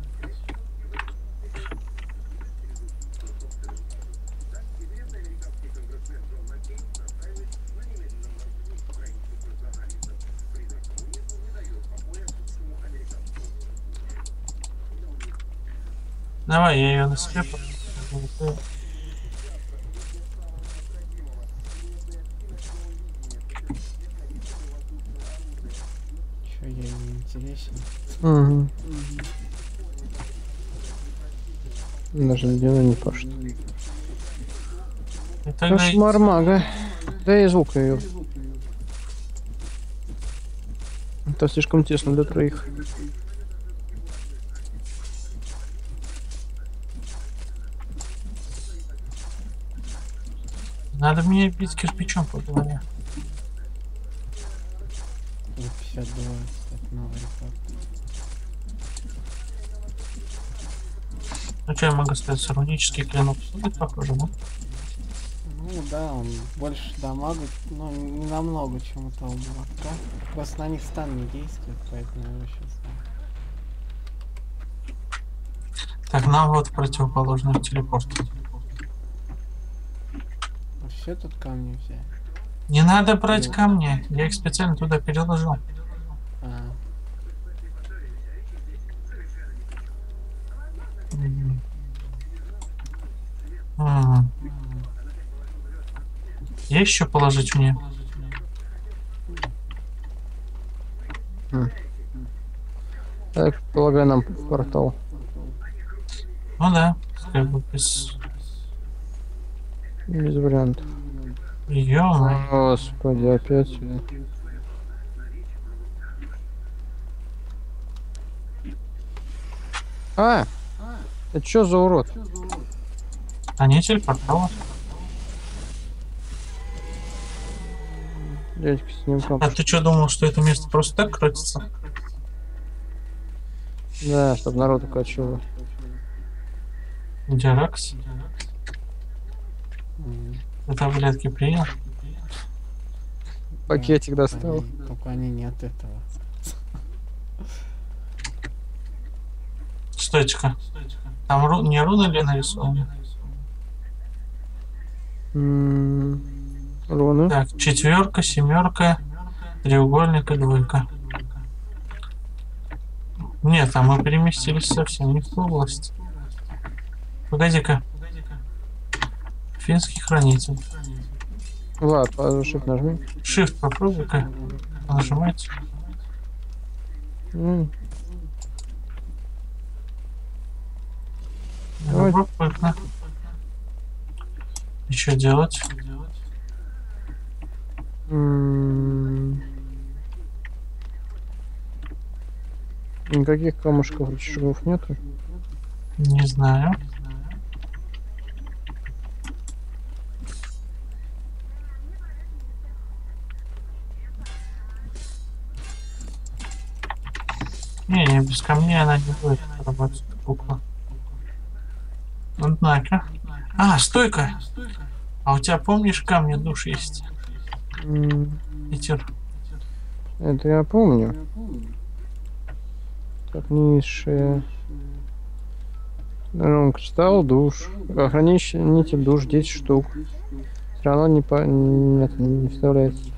Давай, я ее на себе. Че, я не интересен. Угу. Даже дело не пошло. И тогда Кошмар мага. Да и звук ее. Это слишком тесно для троих. Мне бить кирпичом по голове. И 52, кстати, новый рекорд. Ну что я могу сказать, рунический клинок будет похоже, да? Ну да, он больше дамага, но не намного, чем у того молотка. Просто на них стан не действует, поэтому я его сейчас Так, нам вот противоположный телепорт. Все тут камни взяли. Не надо брать Ну. камни, я их специально туда переложил. А. Есть еще положить мне? Так, полагаю, нам в портал. Ну да, как бы без... Без вариантов. Ё-моё. Господи, опять сюда. А! Это что за урод? А не телепортала. Дядька с ним А ты что думал, что это место просто так крутится? Да, чтобы народ укачивало. Диракс? м, Ты таблетки принял? Пакетик достал. они- Только они не от этого. Стойте-ка. Там ру... не руны ли нарисованы? М, Руны. Так, четверка, семерка, треугольник и двойка. Нет, а мы переместились совсем не в ту область. Погоди-ка. Финский хранитель. Влад, shift нажми. Shift попробуй-ка. Нажимать. Ой. Любопытно. И что делать? Никаких камушков рычагов нету. Не знаю. Не, не, без камней она не будет работать, буква. Однако. А, стойка! А у тебя, помнишь, камни душ есть? Питер. Это я помню. Так, низшая. Ну, кристалл, душ. Хранилище нити душ 10 штук. Все равно не, по... Нет, не вставляется.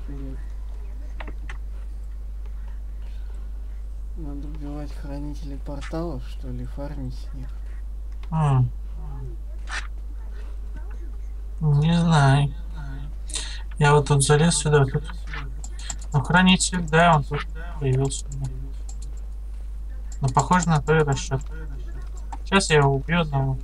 Надо убивать хранителей порталов, что ли, фармить них. М. Не знаю. Я вот тут залез сюда, тут. Ну, хранитель, да, он тут появился. Но похоже на то и расчет. Сейчас я его убью одного.